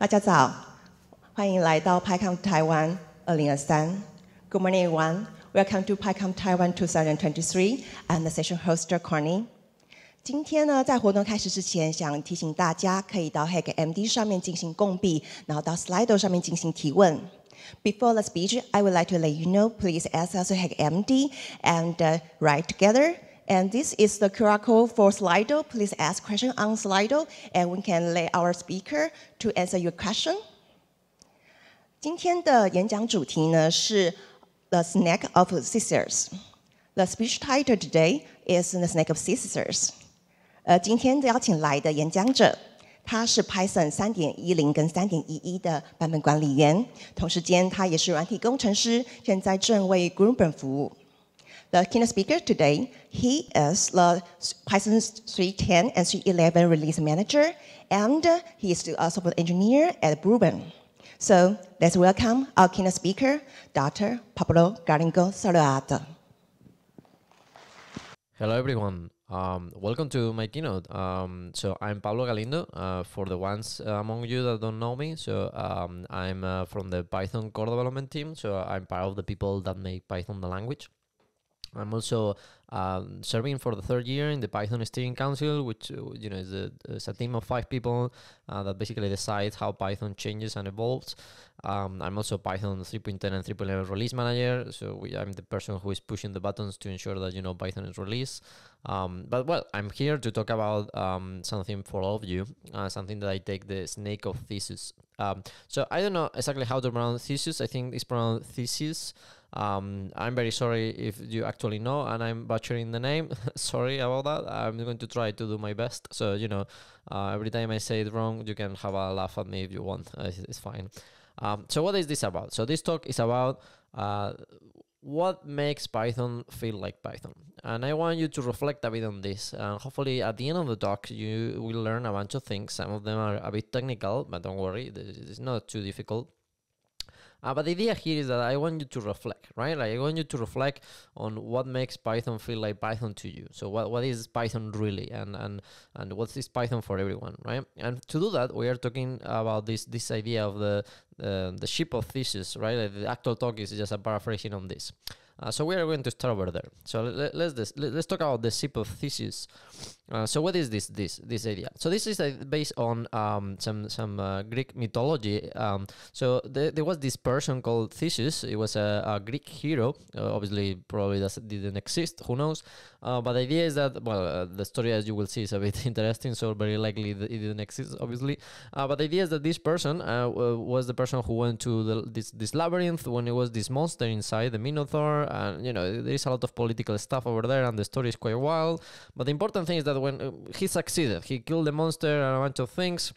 大家早，欢迎来到 PyCon Taiwan 2023. Good morning, everyone. Welcome to PyCon Taiwan 2023. I'm the session host, Connie. 今天呢，在活动开始之前，想提醒大家可以到 Hack MD 上面进行共笔，然后到 Slido 上面进行提问。Before the speech, I would like to let you know, please access Hack MD and uh, write together. And this is the QR code for Slido. Please ask question on Slido, and we can let our speaker to answer your question. 今天的演讲主题呢是 The Snake of Theseus。The speech title today is The Snake of Theseus。呃，今天邀请来的演讲者，他是 Python 三点一零跟三点一一的版本管理员，同时间他也是软体工程师，现在正为 Google 服务。The keynote speaker today, he is the Python 3.10 and 3.11 release manager, and he is a software engineer at Bloomberg. So let's welcome our keynote speaker, Dr. Pablo Galindo Salgado. Hello, everyone. Um, welcome to my keynote. Um, so I'm Pablo Galindo. Uh, for the ones uh, among you that don't know me, so um, I'm uh, from the Python core development team. So I'm part of the people that make Python the language. I'm also um, serving for the third year in the Python Steering Council, which uh, you know is a, is a team of five people uh, that basically decides how Python changes and evolves. Um, I'm also Python 3.10 and 3.11 release manager, so we, I'm the person who is pushing the buttons to ensure that you know Python is released. Um, but well, I'm here to talk about um, something for all of you, uh, something that I take the snake of Theseus. Um, so I don't know exactly how to pronounce Theseus. I think it's pronounced Theseus. Um, I'm very sorry if you actually know and I'm butchering the name. sorry about that. I'm going to try to do my best. So, you know, uh, every time I say it wrong, you can have a laugh at me if you want. Uh, it's, fine. Um, so, what is this about? So, this talk is about uh, what makes Python feel like Python. And I want you to reflect a bit on this. And hopefully, at the end of the talk, you will learn a bunch of things. Some of them are a bit technical, but don't worry, it's not too difficult. Uh, but the idea here is that I want you to reflect, right? Like I want you to reflect on what makes Python feel like Python to you. So what, what is Python really, and and and what's this Python for everyone, right? And to do that, we are talking about this this idea of the uh, the ship of Theseus, right? Like the actual talk is just a paraphrasing on this. Uh, so we are going to start over there. So let, us let's, let's talk about the ship of Theseus. Uh, so what is this this this idea? So this is uh, based on um, some some uh, Greek mythology. Um, so th- there was this person called Theseus. He was a, a Greek hero. Uh, obviously, probably that didn't exist. Who knows? Uh, but the idea is that well, the story as you will see is a bit interesting. So very likely it didn't exist, obviously. but the idea is that this person was the person who went to the, this this labyrinth when it was this monster inside the Minotaur, and you know there is a lot of political stuff over there, and the story is quite wild. But the important thing is that when uh, he succeeded, he killed the monster and a bunch of things,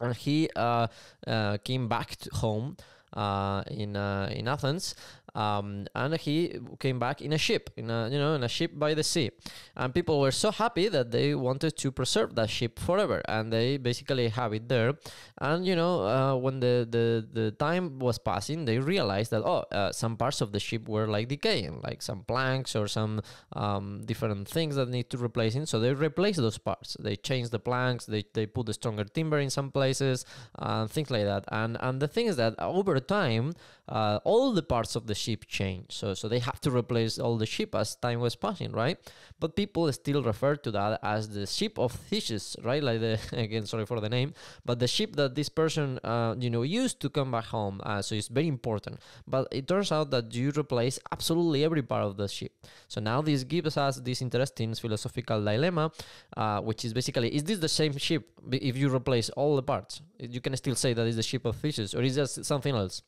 and he uh, uh, came back home uh, in in Athens, um, and he came back in a ship, in a you know, in a ship by the sea, and people were so happy that they wanted to preserve that ship forever, and they basically have it there. And you know, uh, when the, the the time was passing, they realized that oh, uh, some parts of the ship were like decaying, like some planks or some um, different things that need to replacing. So they replaced those parts. They changed the planks. They they put the stronger timber in some places, and things like that. And and the thing is that over time, uh, all the parts of the ship changed. So, so they have to replace all the ship as time was passing, right? But people still refer to that as the ship of Theseus, right? Like the again, sorry for the name, but the ship that this person, uh, you know, used to come back home. Uh, so it's very important. But it turns out that you replace absolutely every part of the ship. So now this gives us this interesting philosophical dilemma, uh, which is basically: is this the same ship if you replace all the parts? You can still say that it's the ship of Theseus, or is this something else?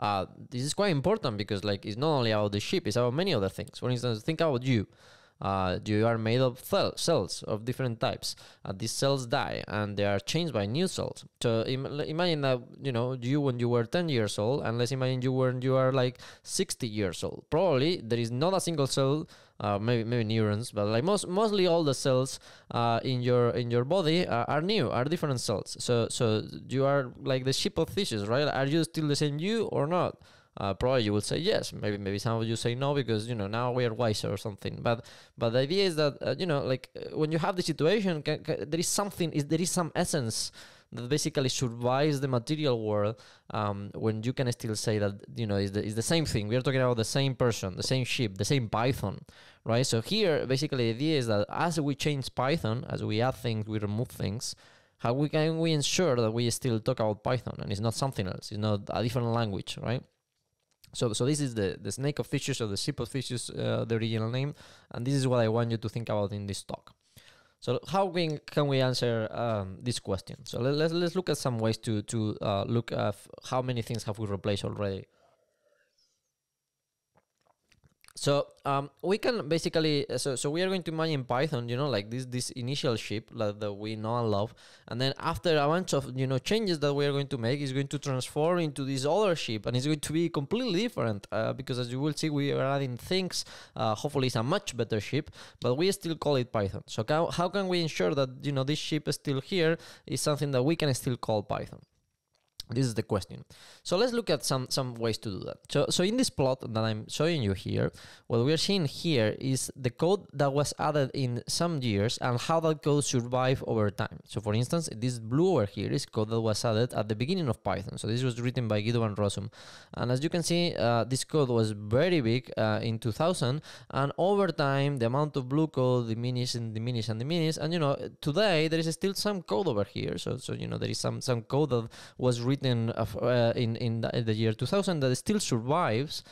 Uh, this is quite important because like it's not only about the ship, it's about many other things. For instance, think about you. Uh, you are made of cell, cells of different types. Uh, these cells die and they are changed by new cells. So Im- imagine that you know you when you were 10 years old, and let's imagine you when you are like 60 years old. Probably there is not a single cell uh, maybe maybe neurons, but like most mostly all the cells uh, in your in your body uh, are new, are different cells. So so you are like the ship of Theseus, right? Are you still the same you or not? Uh, probably you will say yes. Maybe maybe some of you say no because you know now we are wiser or something. But but the idea is that uh, you know like when you have the situation, there is something is there is some essence that basically survives the material world um, when you can still say that you know is the, is the same thing. We are talking about the same person, the same ship, the same Python, right? So here, basically, the idea is that as we change Python, as we add things, we remove things. How we can we ensure that we still talk about Python and it's not something else? It's not a different language, right? So, so this is the, the snake of Theseus or the ship of Theseus, uh, the original name, and this is what I want you to think about in this talk. So how can, can we answer um, this question? So let, us let's look at some ways to to uh, look at how many things have we replaced already. So um, we can basically so so we are going to imagine Python, you know, like this this initial ship like, that we know and love, and then after a bunch of you know changes that we are going to make, is going to transform into this other ship, and it's going to be completely different uh, because as you will see, we are adding things. Uh, hopefully, it's a much better ship, but we still call it Python. So how, how can we ensure that you know this ship is still here is something that we can still call Python? This is the question. So let's look at some some ways to do that. So so in this plot that I'm showing you here, what we are seeing here is the code that was added in some years and how that code survived over time. So for instance, this blue over here is code that was added at the beginning of Python. So this was written by Guido van Rossum. And as you can see, uh, this code was very big uh, in 2000 and over time the amount of blue code diminished and diminished and diminished. And you know, today there is still some code over here. So so you know there is some some code that was written written uh, in in the, year 2000 that still survives,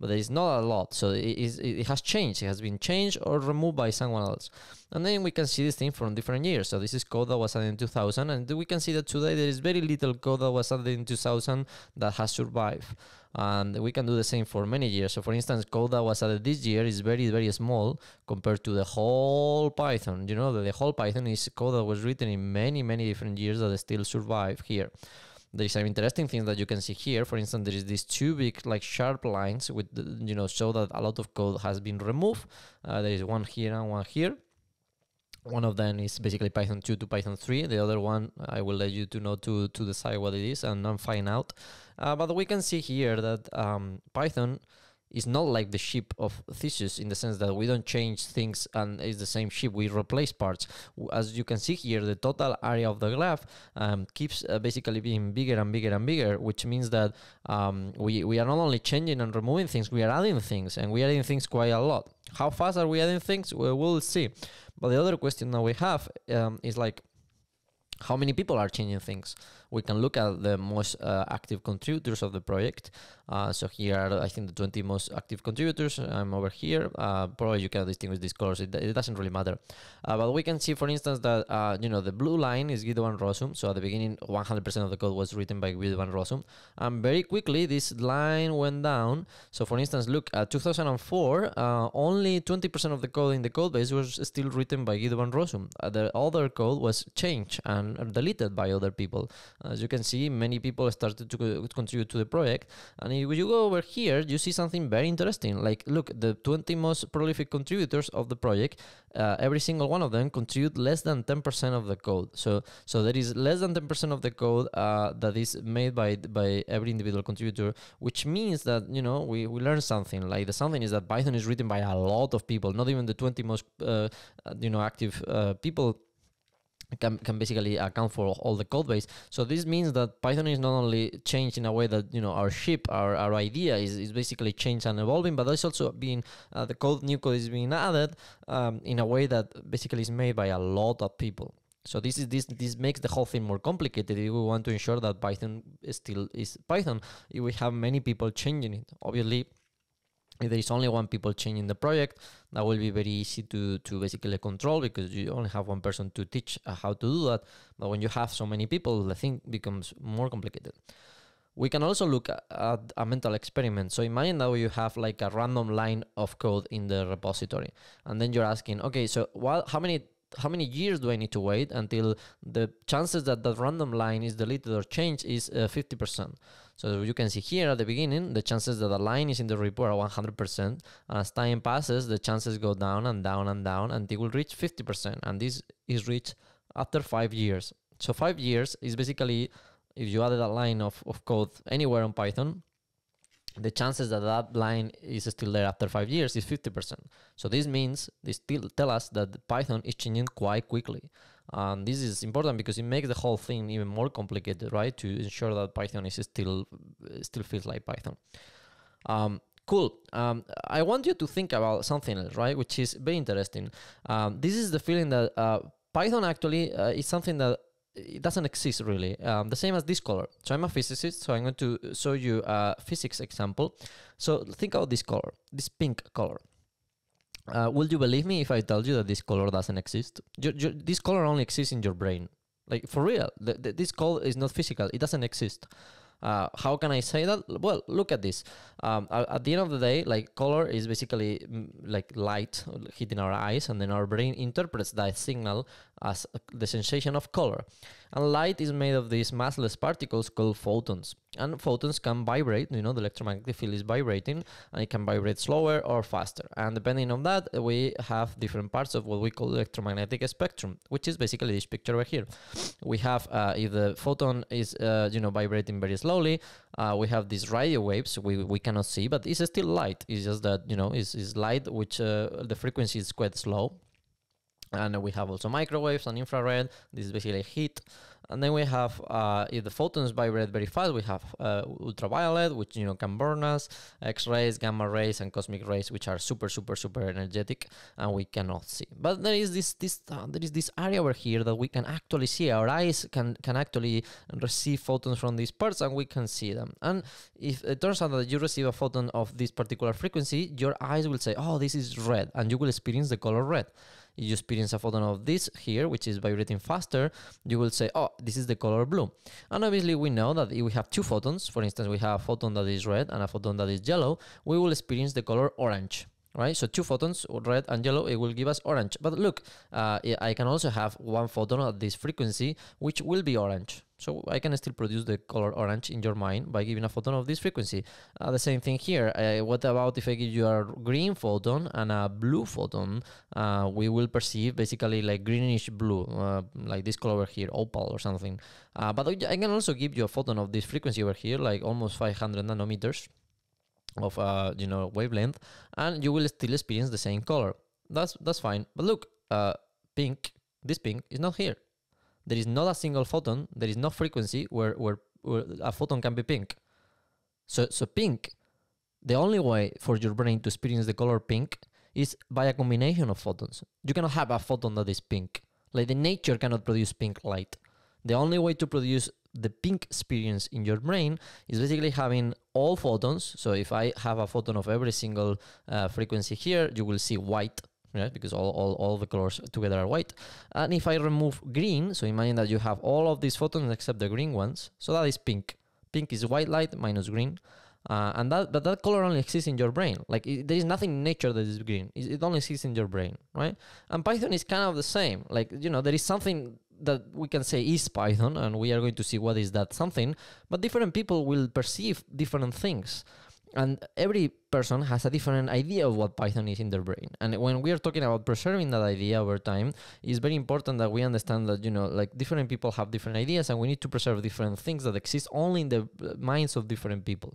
but there is not a lot. So it has changed. It has been changed or removed by someone else. And then we can see this thing from different years. So this is code that was added in 2000, and we can see that today there is very little code that was added in 2000 that has survived. And we can do the same for many years. So for instance, code that was added this year is very, very small compared to the whole Python. You know, the, the whole Python is code that was written in many, many different years that still survive here there's some interesting things that you can see here. For instance, there is these two big like sharp lines with you know show that a lot of code has been removed. Uh, there is one here and one here. One of them is basically Python 2 to Python 3. The other one I will let you to know to to decide what it is and then find out. Uh, but we can see here that um, Python is not like the ship of Theseus in the sense that we don't change things and it's the same ship. We replace parts. As you can see here, the total area of the graph um, keeps uh, basically being bigger and bigger and bigger, which means that um, we, we are not only changing and removing things, we are adding things and we are adding things quite a lot. How fast are we adding things? Well, we'll see. But the other question that we have um, is like, how many people are changing things? We can look at the most uh, active contributors of the project. Uh, so here are, I think, the 20 most active contributors. I'm over here. Uh, probably you can distinguish these colors. It, it doesn't really matter. Uh, but we can see, for instance, that, uh, you know, the blue line is Guido van Rossum. So at the beginning, 100% of the code was written by Guido van Rossum. And very quickly, this line went down. So for instance, look, at 2004, uh, only 20% of the code in the code base was still written by Guido van Rossum. the other code was changed and deleted by other people. As you can see, many people started to contribute to the project. And if you go over here, you see something very interesting. Like, look, the 20 most prolific contributors of the project, uh, every single one of them contribute less than 10% of the code. So, so there is less than 10% of the code uh, that is made by by every individual contributor, which means that you know we, we learn something. Like the something is that Python is written by a lot of people, not even the 20 most uh, you know active uh, people can, can basically account for all the code base. So this means that Python is not only changed in a way that you know our ship, our, our idea is, is basically changed and evolving, but it's also being uh, the code new code is being added um, in a way that basically is made by a lot of people. So this is this this makes the whole thing more complicated. If we want to ensure that Python still is Python, if we have many people changing it, obviously if there is only one people changing the project that will be very easy to to basically control because you only have one person to teach uh, how to do that. But when you have so many people the thing becomes more complicated. We can also look at, at a mental experiment. So imagine that you have like a random line of code in the repository and then you're asking okay so what how many how many years do I need to wait until the chances that that random line is deleted or changed is uh, 50%. So you can see here at the beginning, the chances that a line is in the report are 100%. And as time passes, the chances go down and down and down until will reach 50%. And this is reached after five years. So five years is basically, if you added a line of, of code anywhere on Python, the chances that that line is still there after five years is 50%. So this means they still tell us that Python is changing quite quickly. And this is important because it makes the whole thing even more complicated, right? To ensure that Python is still still feels like Python. Um, cool. Um, I want you to think about something else, right? Which is very interesting. Um, this is the feeling that uh, Python actually uh, is something that it doesn't exist really. Um, the same as this color. So I'm a physicist, so I'm going to show you a physics example. So think about this color, this pink color. Uh, will you believe me if I tell you that this color doesn't exist? You, you, this color only exists in your brain. Like for real, the, the, this color is not physical. It doesn't exist. Uh, how can I say that? Well, look at this. Um, at the end of the day, like color is basically mm, like light hitting our eyes, and then our brain interprets that signal as the sensation of color. And light is made of these massless particles called photons. And photons can vibrate, you know, the electromagnetic field is vibrating, and it can vibrate slower or faster. And depending on that, we have different parts of what we call electromagnetic spectrum, which is basically this picture over here. We have, uh, if the photon is, uh, you know, vibrating very slowly, uh, we have these radio waves we, we cannot see, but it's still light. It's just that, you know, it's, it's light, which uh, the frequency is quite slow and we have also microwaves and infrared. This is basically heat. And then we have uh, if the photons vibrate very fast we have uh, ultraviolet which you know can burn us x-rays gamma rays and cosmic rays which are super super super energetic and we cannot see. But there is this this uh, there is this area over here that we can actually see. Our eyes can can actually receive photons from these parts and we can see them. And if it turns out that you receive a photon of this particular frequency your eyes will say oh this is red and you will experience the color red you experience a photon of this here, which is vibrating faster, you will say, oh, this is the color blue. And obviously we know that if we have two photons, for instance, we have a photon that is red and a photon that is yellow, we will experience the color orange right? So two photons, red and yellow, it will give us orange. But look, uh, I can also have one photon at this frequency, which will be orange. So I can still produce the color orange in your mind by giving a photon of this frequency. Uh, the same thing here. Uh, what about if I give you a green photon and a blue photon? Uh, we will perceive basically like greenish blue, uh, like this color over here, opal or something. Uh, but I can also give you a photon of this frequency over here, like almost 500 nanometers of uh, you know wavelength, and you will still experience the same color. That's that's fine. But look, uh, pink, this pink is not here. There is not a single photon. There is no frequency where where, where a photon can be pink. So so pink, the only way for your brain to experience the color pink is by a combination of photons. You cannot have a photon that is pink. Like the nature cannot produce pink light. The only way to produce the pink experience in your brain is basically having all photons. So if I have a photon of every single uh, frequency here, you will see white right? Because all, all, all the colors together are white. And if I remove green, so imagine that you have all of these photons except the green ones, so that is pink. Pink is white light minus green. Uh, and that but that color only exists in your brain like it, there is nothing in nature that is green it, it only exists in your brain right and python is kind of the same like you know there is something that we can say is Python, and we are going to see what is that something. But different people will perceive different things. And every person has a different idea of what Python is in their brain. And when we are talking about preserving that idea over time, it's very important that we understand that, you know, like different people have different ideas and we need to preserve different things that exist only in the minds of different people.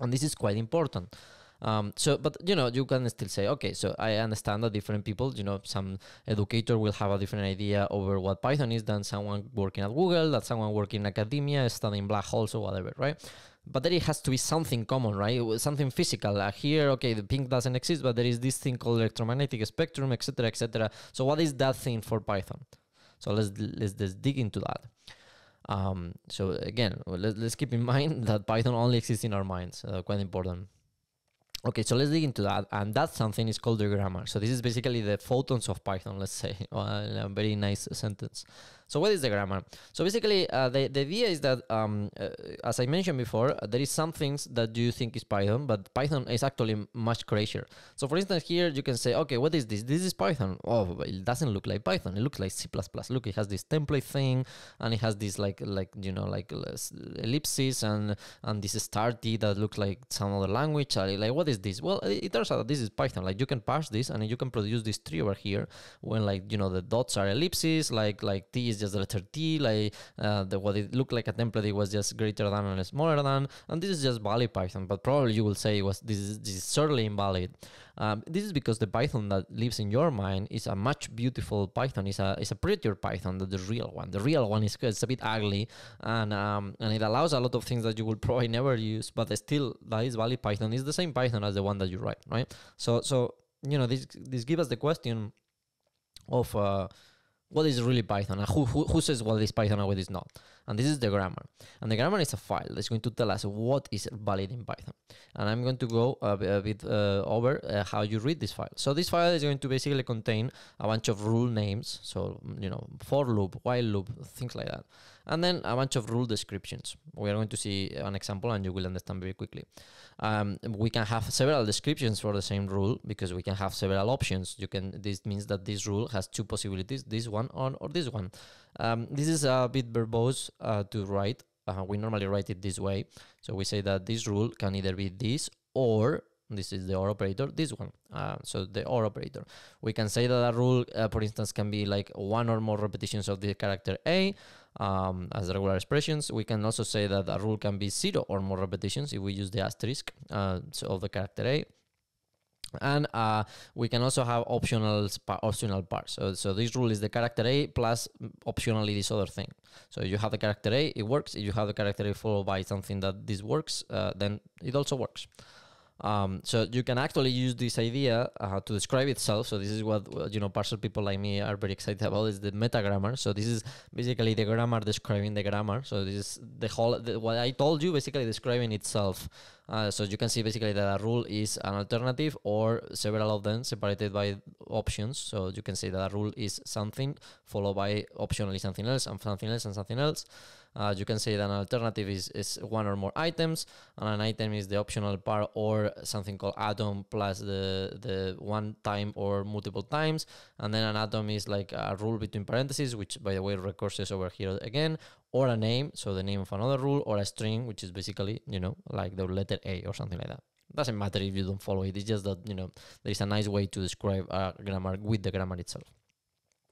And this is quite important. Um, so, but you know, you can still say, okay, so I understand that different people, you know, some educator will have a different idea over what Python is than someone working at Google, that someone working in academia, studying black holes or whatever, right? But there it has to be something common, right? Something physical. Here, okay, the pink doesn't exist, but there is this thing called electromagnetic spectrum, etc., etc. So, what is that thing for Python? So let's let's, let's dig into that. Um, so again, let's, let's keep in mind that Python only exists in our minds. Uh, quite important. Okay, so let's dig into that. And that something is called the grammar. So this is basically the photons of Python, let's say. a very nice sentence. So what is the grammar? So basically, uh, the, the idea is that, um, uh, as I mentioned before, uh, there is some things that you think is Python, but Python is actually much crazier. So for instance, here you can say, okay, what is this? This is Python. Oh, it doesn't look like Python. It looks like C++. Look, it has this template thing, and it has this like like you know like ellipses and and this starty that looks like some other language. Like what is this? Well, it, it turns out that this is Python. Like you can parse this, and you can produce this tree over here when like you know the dots are ellipses, like like t is is just the letter T, like uh, the, what it looked like a template, it was just greater than and smaller than, and this is just valid Python, but probably you will say it was this is, this is certainly invalid. Um, this is because the Python that lives in your mind is a much beautiful Python. It's a it's a prettier Python than the real one. The real one is it's a bit ugly, and um, and it allows a lot of things that you will probably never use. But still, that is valid Python. It's the same Python as the one that you write, right? So so you know this this gives us the question of. Uh, what is really Python and who, who, who says what is Python and what is not. And this is the grammar. And the grammar is a file that's going to tell us what is valid in Python. And I'm going to go a, a bit uh, over uh, how you read this file. So this file is going to basically contain a bunch of rule names. So, you know, for loop, while loop, things like that. And then a bunch of rule descriptions. We are going to see an example and you will understand very quickly. Um, we can have several descriptions for the same rule because we can have several options. You can. This means that this rule has two possibilities: this one or, or this one. Um, this is a bit verbose uh, to write. Uh, we normally write it this way. So we say that this rule can either be this or this is the OR operator, this one. Uh, so the OR operator. We can say that a rule, uh, for instance, can be like one or more repetitions of the character A um, as regular expressions. We can also say that a rule can be zero or more repetitions if we use the asterisk uh, of the character A and uh, we can also have optional optional parts. So, so this rule is the character A plus optionally this other thing. So you have the character A, it works. If you have the character A followed by something that this works, uh, then it also works. Um, so you can actually use this idea uh, to describe itself. So this is what you know parser people like me are very excited about is the meta grammar. So this is basically the grammar describing the grammar. So this is the whole the, what I told you basically describing itself. Uh, so you can see basically that a rule is an alternative or several of them separated by options. So you can say that a rule is something followed by optionally something else and something else and something else. Uh, you can say that an alternative is, is one or more items, and an item is the optional part or something called atom plus the, the one time or multiple times. And then an atom is like a rule between parentheses, which by the way recurses over here again, or a name, so the name of another rule, or a string, which is basically, you know, like the letter A or something like that. Doesn't matter if you don't follow it, it's just that, you know, there is a nice way to describe a grammar with the grammar itself.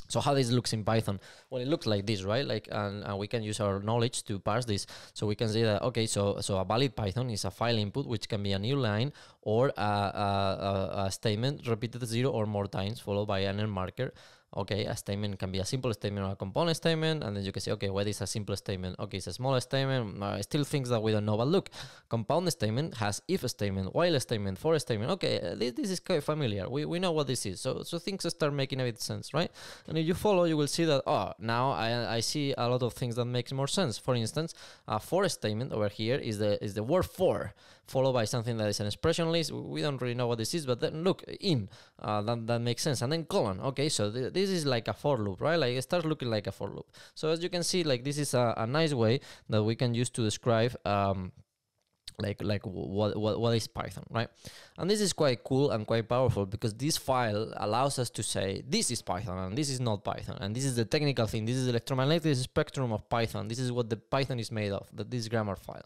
So how this looks in Python? Well, it looks like this, right? Like, and, and, we can use our knowledge to parse this. So we can say that okay, so so a valid Python is a file input, which can be a new line or a, a, a statement repeated zero or more times, followed by an end marker okay, a statement can be a simple statement or a compound statement, and then you can say, okay, what is a simple statement? Okay, it's a small statement. Uh, still things that we don't know, but look, compound statement has if statement, while statement, for statement. Okay, this, this is quite familiar. We, we know what this is. So so things start making a bit sense, right? And if you follow, you will see that oh, now I, I see a lot of things that makes more sense. For instance, a for statement over here is the is the word for followed by something that is an expression list. We don't really know what this is, but then look in uh, that that makes sense, and then colon. Okay, so th- this is like a for loop, right? Like it starts looking like a for loop. So as you can see, like this is a, a nice way that we can use to describe. Um, like like what, what what is python right and this is quite cool and quite powerful because this file allows us to say this is python and this is not python and this is the technical thing this is the electromagnetic spectrum of python this is what the python is made of that this grammar file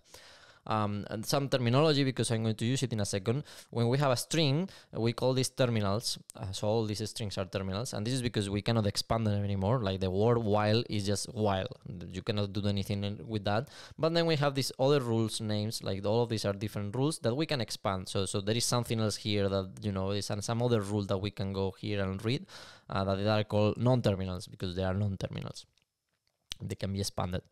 um, some terminology because I'm going to use it in a second. When we have a string, we call these terminals. Uh, so all these strings are terminals, and this is because we cannot expand them anymore. Like the word while is just while. You cannot do anything with that. But then we have these other rules names. Like all of these are different rules that we can expand. So so there is something else here that you know is and some other rule that we can go here and read uh, that are called non-terminals because they are non-terminals. They can be expanded.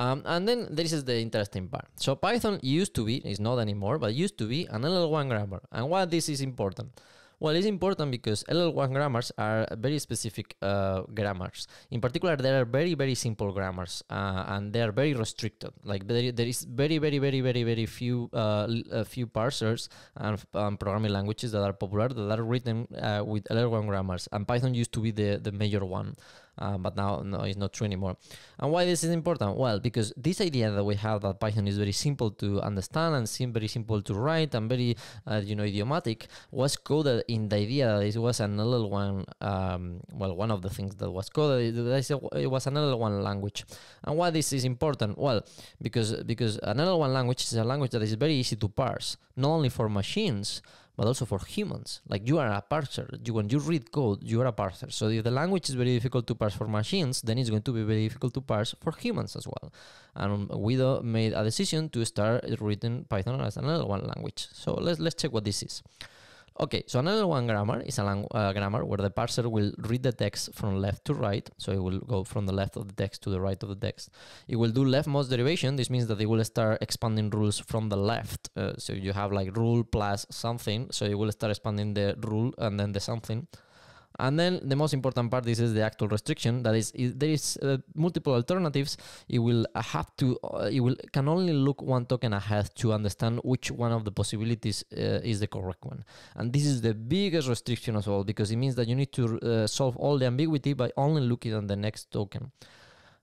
Um, and then this is the interesting part. So Python used to be, is not anymore, but used to be an LL1 grammar. And why this is important? Well, it's important because LL1 grammars are very specific uh, grammars. In particular, there are very, very simple grammars, uh, and they are very restricted. Like there, there is very, very, very, very, very few uh, few parsers and um, programming languages that are popular that are written uh, with LL1 grammars, and Python used to be the the major one uh, but now no, it's not true anymore. And why this is important? Well, because this idea that we have that Python is very simple to understand and seem very simple to write and very uh, you know idiomatic was coded in the idea that it was an LL1. Um, well, one of the things that was coded it was an LL1 language. And why this is important? Well, because because an LL1 language is a language that is very easy to parse, not only for machines but also for humans. Like you are a parser. You, when you read code, you are a parser. So if the language is very difficult to parse for machines, then it's going to be very difficult to parse for humans as well. And we made a decision to start reading Python as an LL1 language. So let's let's check what this is. Okay, so an LL1 grammar is a uh, grammar where the parser will read the text from left to right. So it will go from the left of the text to the right of the text. It will do leftmost derivation. This means that it will start expanding rules from the left. Uh, so you have like rule plus something. So it will start expanding the rule and then the something. And then the most important part, is the actual restriction. That is, there is uh, multiple alternatives. It will have to, uh, it will can only look one token ahead to understand which one of the possibilities uh, is the correct one. And this is the biggest restriction of all because it means that you need to uh, solve all the ambiguity by only looking at the next token.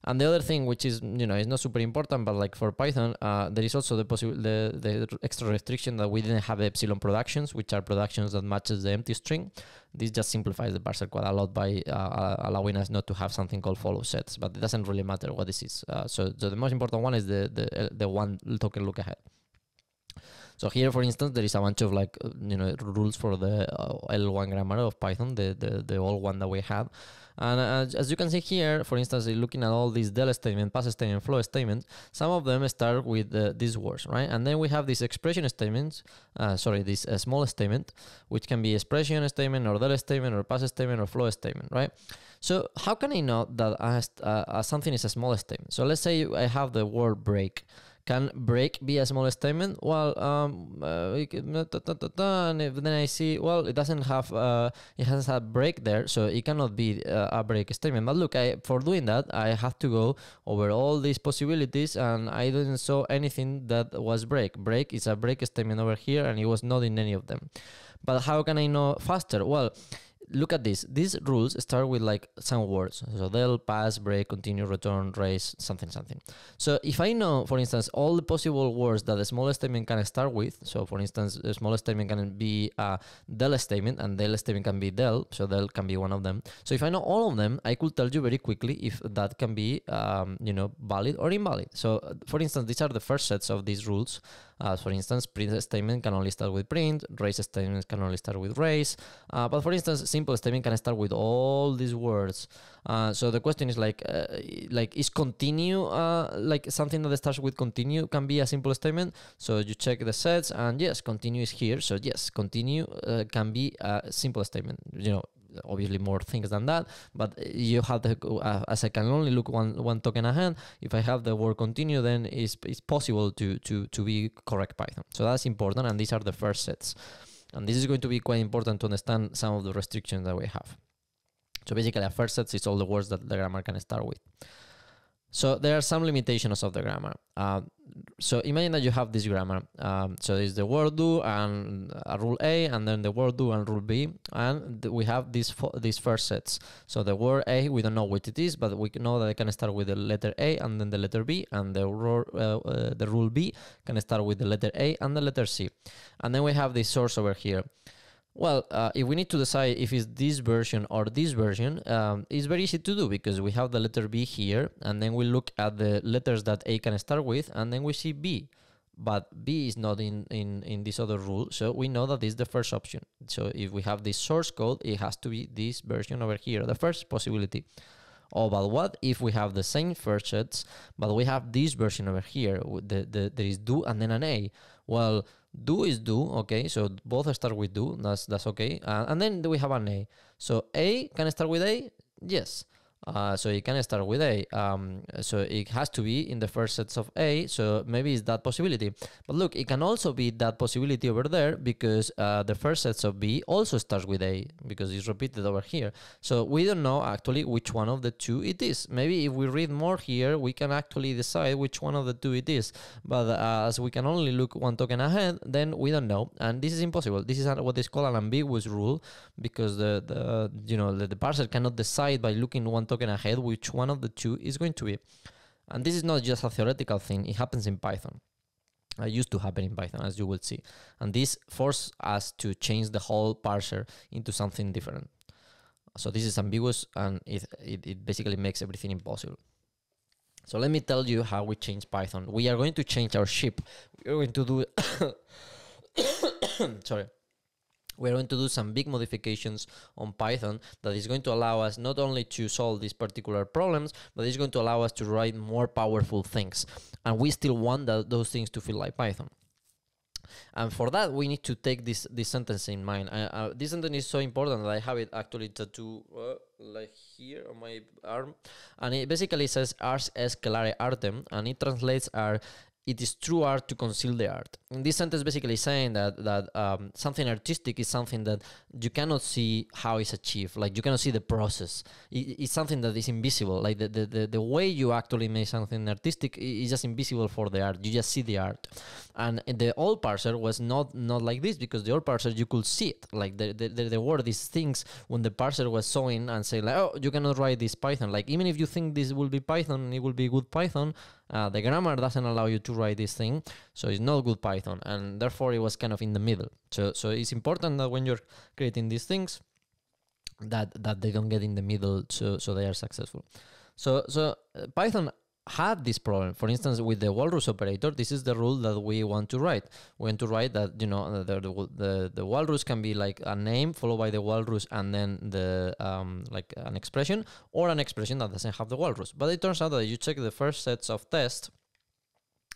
And the other thing, which is you know, is not super important, but like for Python, uh, there is also the possible the, the extra restriction that we didn't have epsilon productions, which are productions that matches the empty string. This just simplifies the parser quite a lot by uh, allowing us not to have something called follow sets, but it doesn't really matter what this is. Uh, so, so the most important one is the the the one token look ahead. So here, for instance, there is a bunch of like you know rules for the uh, L1 grammar of Python, the the the old one that we had. And uh, as you can see here, for instance, looking at all these del statement, pass statement, flow statement, some of them start with uh, these words, right? And then we have these expression statements, uh, sorry, this uh, small statement, which can be expression statement or del statement or pass statement or flow statement, right? So how can I know that uh, something is a small statement? So let's say I have the word break. Can break be a small statement? Well, um, uh, and then I see, well, it doesn't have, uh, it has a break there, so it cannot be uh, a break statement. But look, I, for doing that, I have to go over all these possibilities, and I didn't saw anything that was break. Break is a break statement over here, and it was not in any of them. But how can I know faster? Well, look at this. These rules start with like some words. So del, pass, break, continue, return, raise, something, something. So if I know, for instance, all the possible words that the smallest statement can start with, so for instance, the smallest statement can be a del statement and del statement can be del, so del can be one of them. So if I know all of them, I could tell you very quickly if that can be, um, you know, valid or invalid. So for instance, these are the first sets of these rules. Uh, for instance, print statement can only start with print, raise statement can only start with raise. Uh, but for instance, simple statement can start with all these words. Uh, so the question is like, uh, like is continue uh, like something that starts with continue can be a simple statement. So you check the sets and yes, continue is here. So yes, continue can be a simple statement. You know, obviously more things than that but you have the uh, as i can only look one one token ahead if i have the word continue then it's, it's possible to to to be correct python. So that's important and these are the first sets. And this is going to be quite important to understand some of the restrictions that we have. So basically a first set is all the words that the grammar can start with. So there are some limitations of the grammar. Uh, so imagine that you have this grammar. Um, so there's the word do and a rule A, and then the word do and rule B, and we have these these first sets. So the word A, we don't know what it is, but we know that it can start with the letter A and then the letter B, and the uh, uh, the rule B can start with the letter A and the letter C, and then we have this source over here. Well, uh, if we need to decide if it's this version or this version, um, it's very easy to do because we have the letter B here, and then we look at the letters that A can start with, and then we see B. But B is not in, in, in this other rule, so we know that this is the first option. So if we have this source code, it has to be this version over here, the first possibility. Oh, but what if we have the same first sets, but we have this version over here, the, the, there is do and then an A? Well, do is do, okay, so both start with do, that's, that's okay. Uh, and then we have an A. So A can start with A? Yes. Uh, so it can start with A. Um, so it has to be in the first sets of A. So maybe it's that possibility. But look, it can also be that possibility over there because uh, the first sets of B also starts with A because it's repeated over here. So we don't know actually which one of the two it is. Maybe if we read more here, we can actually decide which one of the two it is. But uh, as we can only look one token ahead, then we don't know. And this is impossible. This is what is called an ambiguous rule because the, the you know the, the parser cannot decide by looking one token token ahead which one of the two is going to be. And this is not just a theoretical thing, it happens in Python. It used to happen in Python, as you will see. And this forced us to change the whole parser into something different. So this is ambiguous and it, it, it basically makes everything impossible. So let me tell you how we change Python. We are going to change our ship. We're going to do... sorry. We're going to do some big modifications on Python that is going to allow us not only to solve these particular problems, but it's going to allow us to write more powerful things. And we still want that, those things to feel like Python. And for that, we need to take this this sentence in mind. Uh, uh, this sentence is so important that I have it actually tattooed uh, like here on my arm, and it basically says "ars est celare artem," and it translates "are it is true art to conceal the art. In this sentence, basically saying that that um, something artistic is something that you cannot see how it's achieved. Like you cannot see the process. It, it's something that is invisible. Like the, the, the, the, way you actually make something artistic is just invisible for the art. You just see the art. And the old parser was not not like this because the old parser you could see it. Like the, the, the, there were these things when the parser was showing and saying like, oh, you cannot write this Python. Like even if you think this will be Python, it will be good Python. Uh, the grammar doesn't allow you to write this thing, so it's not good Python, and therefore it was kind of in the middle. So, so it's important that when you're creating these things, that that they don't get in the middle, so so they are successful. So so uh, Python had this problem. For instance, with the walrus operator, this is the rule that we want to write. We want to write that you know the the, the, the walrus can be like a name followed by the walrus and then the um, like an expression or an expression that doesn't have the walrus. But it turns out that you check the first sets of tests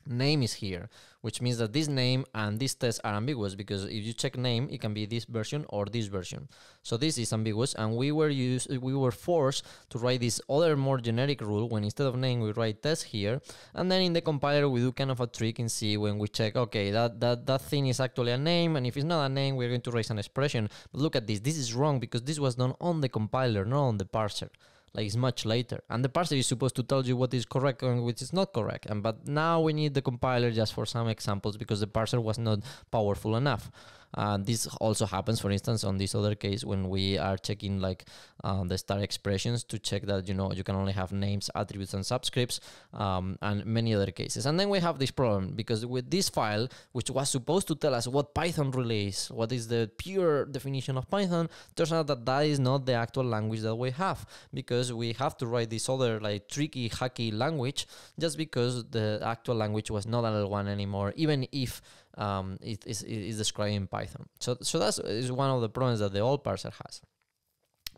name is here, which means that this name and this test are ambiguous because if you check name, it can be this version or this version. So this is ambiguous, and we were used, we were forced to write this other more generic rule when instead of name we write test here, and then in the compiler we do kind of a trick in C when we check okay that that that thing is actually a name, and if it's not a name, we're going to raise an expression. But look at this, this is wrong because this was done on the compiler, not on the parser like it's much later. And the parser is supposed to tell you what is correct and which is not correct. And but now we need the compiler just for some examples because the parser was not powerful enough uh, this also happens, for instance, on this other case when we are checking like um, the star expressions to check that you know you can only have names, attributes, and subscripts, um, and many other cases. And then we have this problem because with this file, which was supposed to tell us what Python really is, what is the pure definition of Python, turns out that that is not the actual language that we have because we have to write this other like tricky, hacky language just because the actual language was not L1 anymore, even if um, it is, it is described in Python. So, so that's is one of the problems that the old parser has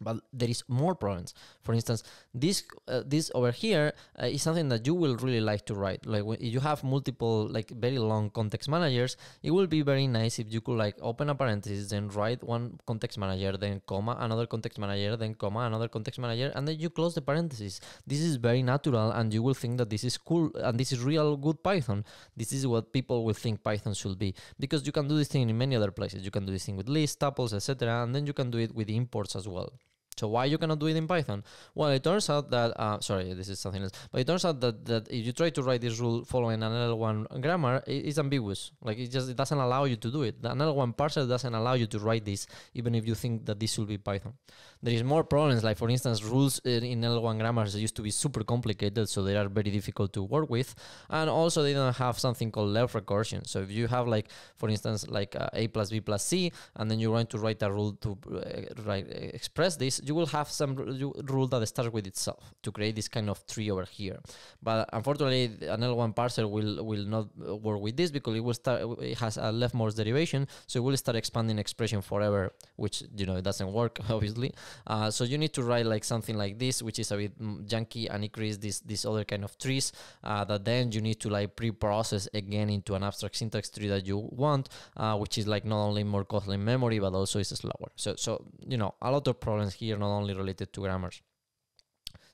but there is more problems. For instance this uh, this over here uh, is something that you will really like to write. Like when you have multiple like very long context managers it will be very nice if you could like open a parenthesis then write one context manager then comma another context manager then comma another context manager and then you close the parenthesis. This is very natural and you will think that this is cool and this is real good python. This is what people will think python should be because you can do this thing in many other places. You can do this thing with lists tuples etc and then you can do it with imports as well so why you cannot do it in Python? Well, it turns out that uh, sorry, this is something else. But it turns out that, that if you try to write this rule following an L1 grammar, it, it's ambiguous. Like it just it doesn't allow you to do it. The L1 parser doesn't allow you to write this, even if you think that this should be Python. There is more problems. Like for instance, rules in L1 grammars used to be super complicated, so they are very difficult to work with. And also they don't have something called left recursion. So if you have like, for instance, like uh, a plus b plus c, and then you're going to write a rule to uh, write express this you will have some rule that starts with itself to create this kind of tree over here. But unfortunately, an L1 parser will will not work with this because it will start. It has a leftmost derivation, so it will start expanding expression forever, which you know it doesn't work obviously. Uh, so you need to write like something like this, which is a bit junky and it creates this this other kind of trees uh, that then you need to like pre-process again into an abstract syntax tree that you want, uh, which is like not only more costly in memory but also is slower. So so you know a lot of problems here not only related to grammars.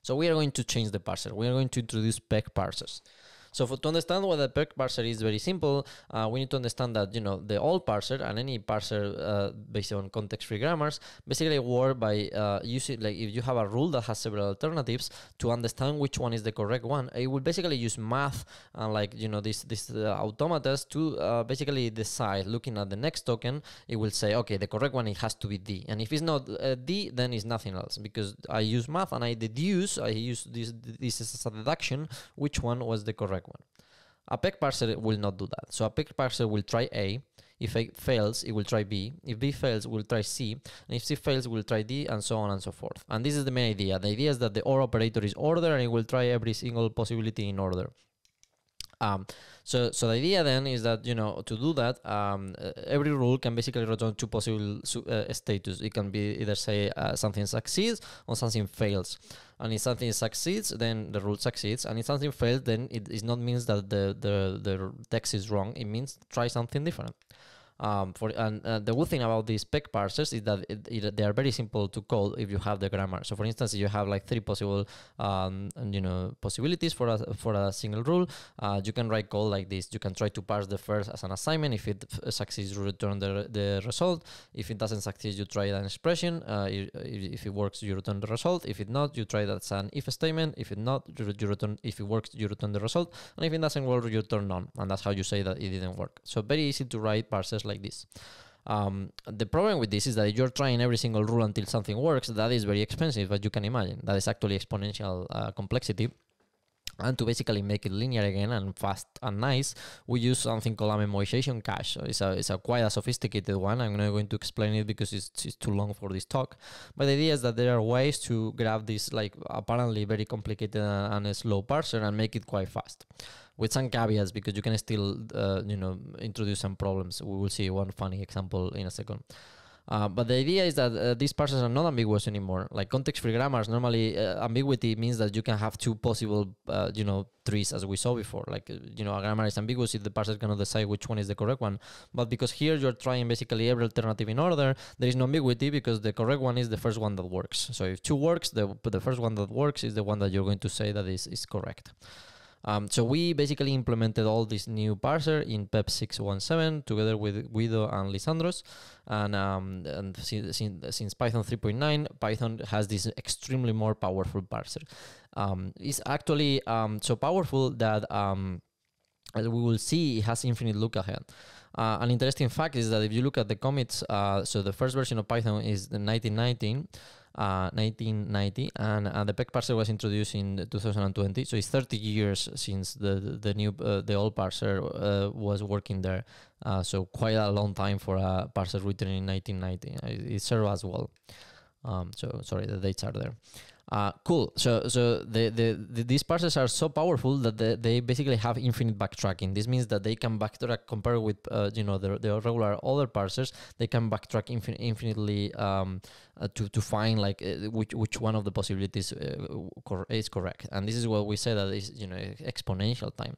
So we are going to change the parser. We are going to introduce peg parsers. So for, to understand what a peg parser is very simple, uh, we need to understand that you know the old parser and any parser uh, based on context-free grammars basically work by uh, using like if you have a rule that has several alternatives to understand which one is the correct one, it will basically use math and like you know this this uh, automatas to uh, basically decide looking at the next token, it will say okay the correct one it has to be D, and if it's not uh, D then it's nothing else because I use math and I deduce I use this this as a deduction which one was the correct one. A peg parser will not do that. So a peg parser will try A. If A fails, it will try B. If B fails, it will try C. And if C fails, it will try D, and so on and so forth. And this is the main idea. The idea is that the OR operator is order, and it will try every single possibility in order. Um, so, so the idea then is that you know to do that, um, every rule can basically return two possible uh, status. It can be either say uh, something succeeds or something fails. And if something succeeds, then the rule succeeds. And if something fails, then it is not means that the, the the text is wrong. It means try something different. Um, for and uh, the good thing about these peg parsers is that it, it, they are very simple to call if you have the grammar. So, for instance, you have like three possible, um, you know, possibilities for a for a single rule. Uh, you can write code like this. You can try to parse the first as an assignment. If it succeeds, you return the the result. If it doesn't succeed, you try an expression. Uh, if it works, you return the result. If it not, you try that as an if statement. If it not, you, you return. If it works, you return the result. And if it doesn't work, you return none. And that's how you say that it didn't work. So very easy to write parsers like this. Um, the problem with this is that if you're trying every single rule until something works. That is very expensive, as you can imagine. That is actually exponential uh, complexity. And to basically make it linear again and fast and nice, we use something called a memoization cache. So it's a, it's a quite a sophisticated one. I'm not going to explain it because it's, it's too long for this talk. But the idea is that there are ways to grab this like apparently very complicated and, and slow parser and make it quite fast with some caveats because you can still uh, you know introduce some problems. We will see one funny example in a second. Uh, but the idea is that uh, these parsers are not ambiguous anymore. Like context-free grammars, normally uh, ambiguity means that you can have two possible, uh, you know, trees as we saw before. Like, uh, you know, a grammar is ambiguous if the parser cannot decide which one is the correct one. But because here you're trying basically every alternative in order, there is no ambiguity because the correct one is the first one that works. So if two works, the, the first one that works is the one that you're going to say that is, is correct. Um, so we basically implemented all this new parser in PEP 617 together with Guido and Lysandros. And, um, and since, since Python 3.9, Python has this extremely more powerful parser. Um, it's actually um, so powerful that um, as we will see, it has infinite look ahead. Uh, an interesting fact is that if you look at the commits, uh, so the first version of Python is the 1919 uh, 1990, and uh, the PEG parser was introduced in 2020. So it's 30 years since the the new uh, the old parser uh, was working there. Uh, so quite a long time for a parser written in 1990. It, it served as well. Um, so sorry, the dates are there. Uh, cool. So so the, the, the, these parsers are so powerful that they, they basically have infinite backtracking. This means that they can backtrack compared with uh, you know the, the regular other parsers. They can backtrack infin- infinitely um, uh, to to find like uh, which which one of the possibilities uh, cor- is correct. And this is what we say that is you know exponential time.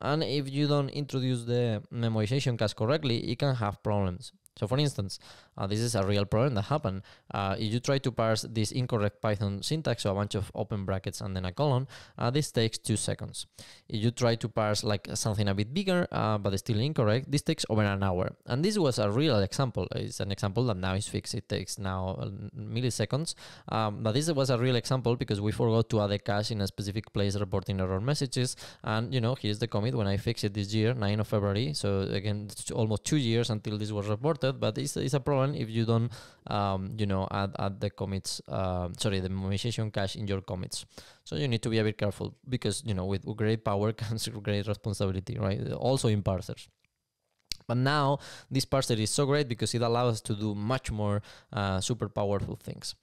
And if you don't introduce the memoization cache correctly, it can have problems. So for instance, uh, this is a real problem that happened. Uh, if you try to parse this incorrect Python syntax, so a bunch of open brackets and then a colon, uh, this takes two seconds. If you try to parse like something a bit bigger, uh, but still incorrect, this takes over an hour. And this was a real example. It's an example that now is fixed. It takes now uh, milliseconds. Um, but this was a real example because we forgot to add a cache in a specific place reporting error messages. And you know, here's the commit when I fixed it this year, 9 of February. So again, almost two years until this was reported, but it's, it's a problem if you don't, um, you know, add, add the commits, uh, sorry, the memoization cache in your commits. So you need to be a bit careful because, you know, with great power comes great responsibility, right? Also in parsers. But now this parser is so great because it allows us to do much more uh, super powerful things.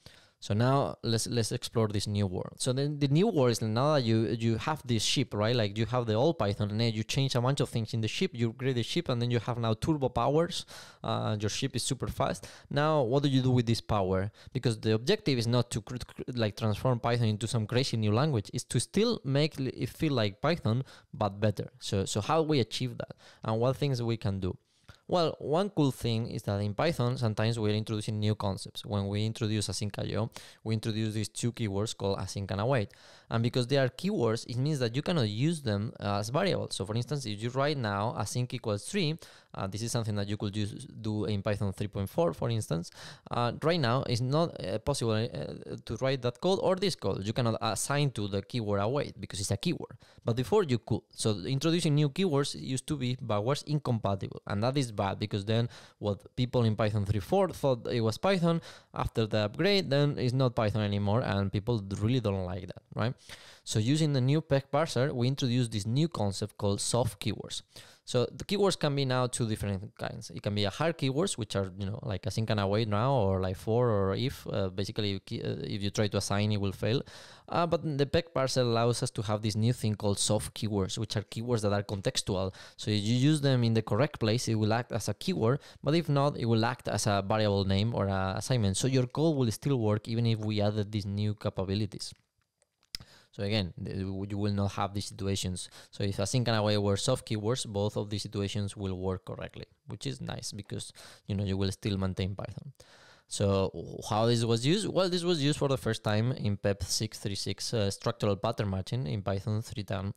So now let's let's explore this new world. So then the new world is now that you you have this ship, right? Like you have the old Python, and then you change a bunch of things in the ship. You upgrade the ship, and then you have now turbo powers. Uh, your ship is super fast. Now, what do you do with this power? Because the objective is not to like transform Python into some crazy new language. It's to still make it feel like Python but better. So so how we achieve that, and what things we can do. Well, one cool thing is that in Python, sometimes we're introducing new concepts. When we introduce asyncio, we introduce these two keywords called async and await. And because they are keywords, it means that you cannot use them as variables. So for instance, if you write now async equals 3, uh, this is something that you could use, do in Python 3.4, for instance. Uh, right now, it's not uh, possible uh, to write that code or this code. You cannot assign to the keyword await because it's a keyword. But before you could. So introducing new keywords used to be backwards incompatible. And that is bad because then what people in Python 3.4 thought it was Python, after the upgrade, then it's not Python anymore. And people really don't like that, right? So using the new PEG parser, we introduced this new concept called soft keywords. So the keywords can be now two different kinds. It can be a hard keywords, which are you know like a async and await now, or like for or if. Uh, basically, uh, if you try to assign, it will fail. Uh, but the peg parser allows us to have this new thing called soft keywords, which are keywords that are contextual. So if you use them in the correct place, it will act as a keyword. But if not, it will act as a variable name or a assignment. So your code will still work even if we added these new capabilities. So again, you will not have these situations. So if async and await were soft keywords, both of these situations will work correctly, which is nice because you know you will still maintain Python. So how this was used? Well, this was used for the first time in PEP 636 uh, structural pattern matching in Python 3.10.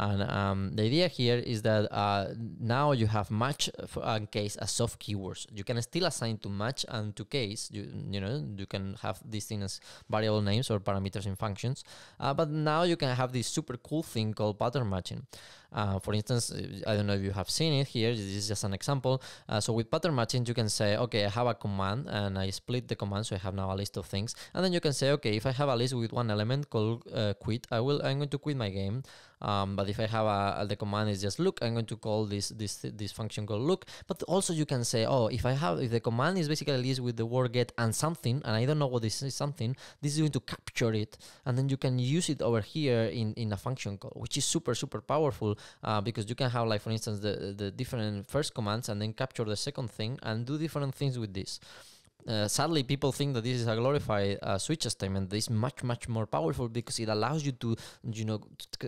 And um, the idea here is that uh, now you have match and case as soft keywords. You can still assign to match and to case. You, you know you can have these things as variable names or parameters in functions. Uh, but now you can have this super cool thing called pattern matching. Uh, for instance, I don't know if you have seen it here. This is just an example. Uh, so with pattern matching, you can say, okay, I have a command and I split the command, so I have now a list of things. And then you can say, okay, if I have a list with one element called uh, quit, I will I'm going to quit my game. Um, but if I have a, the command is just look, I'm going to call this this this function called look. But also you can say, oh, if I have if the command is basically a list with the word get and something, and I don't know what this is something, this is going to capture it, and then you can use it over here in in a function call, which is super super powerful uh, because you can have like for instance the the different first commands and then capture the second thing and do different things with this. Uh, sadly, people think that this is a glorified uh, switch statement. This is much, much more powerful because it allows you to, you know,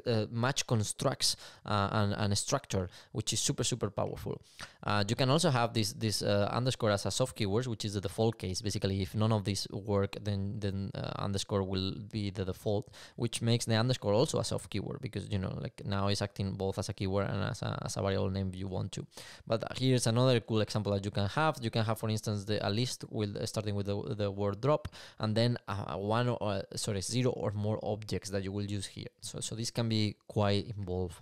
uh, match constructs uh, and, and structure, which is super, super powerful. Uh, you can also have this this uh, underscore as a soft keyword, which is the default case. Basically, if none of these work, then then underscore will be the default, which makes the underscore also a soft keyword because you know, like now it's acting both as a keyword and as a, as a variable name if you want to. But here's another cool example that you can have. You can have, for instance, the a list with uh, starting with the, the word drop and then one or uh, sorry zero or more objects that you will use here. So so this can be quite involved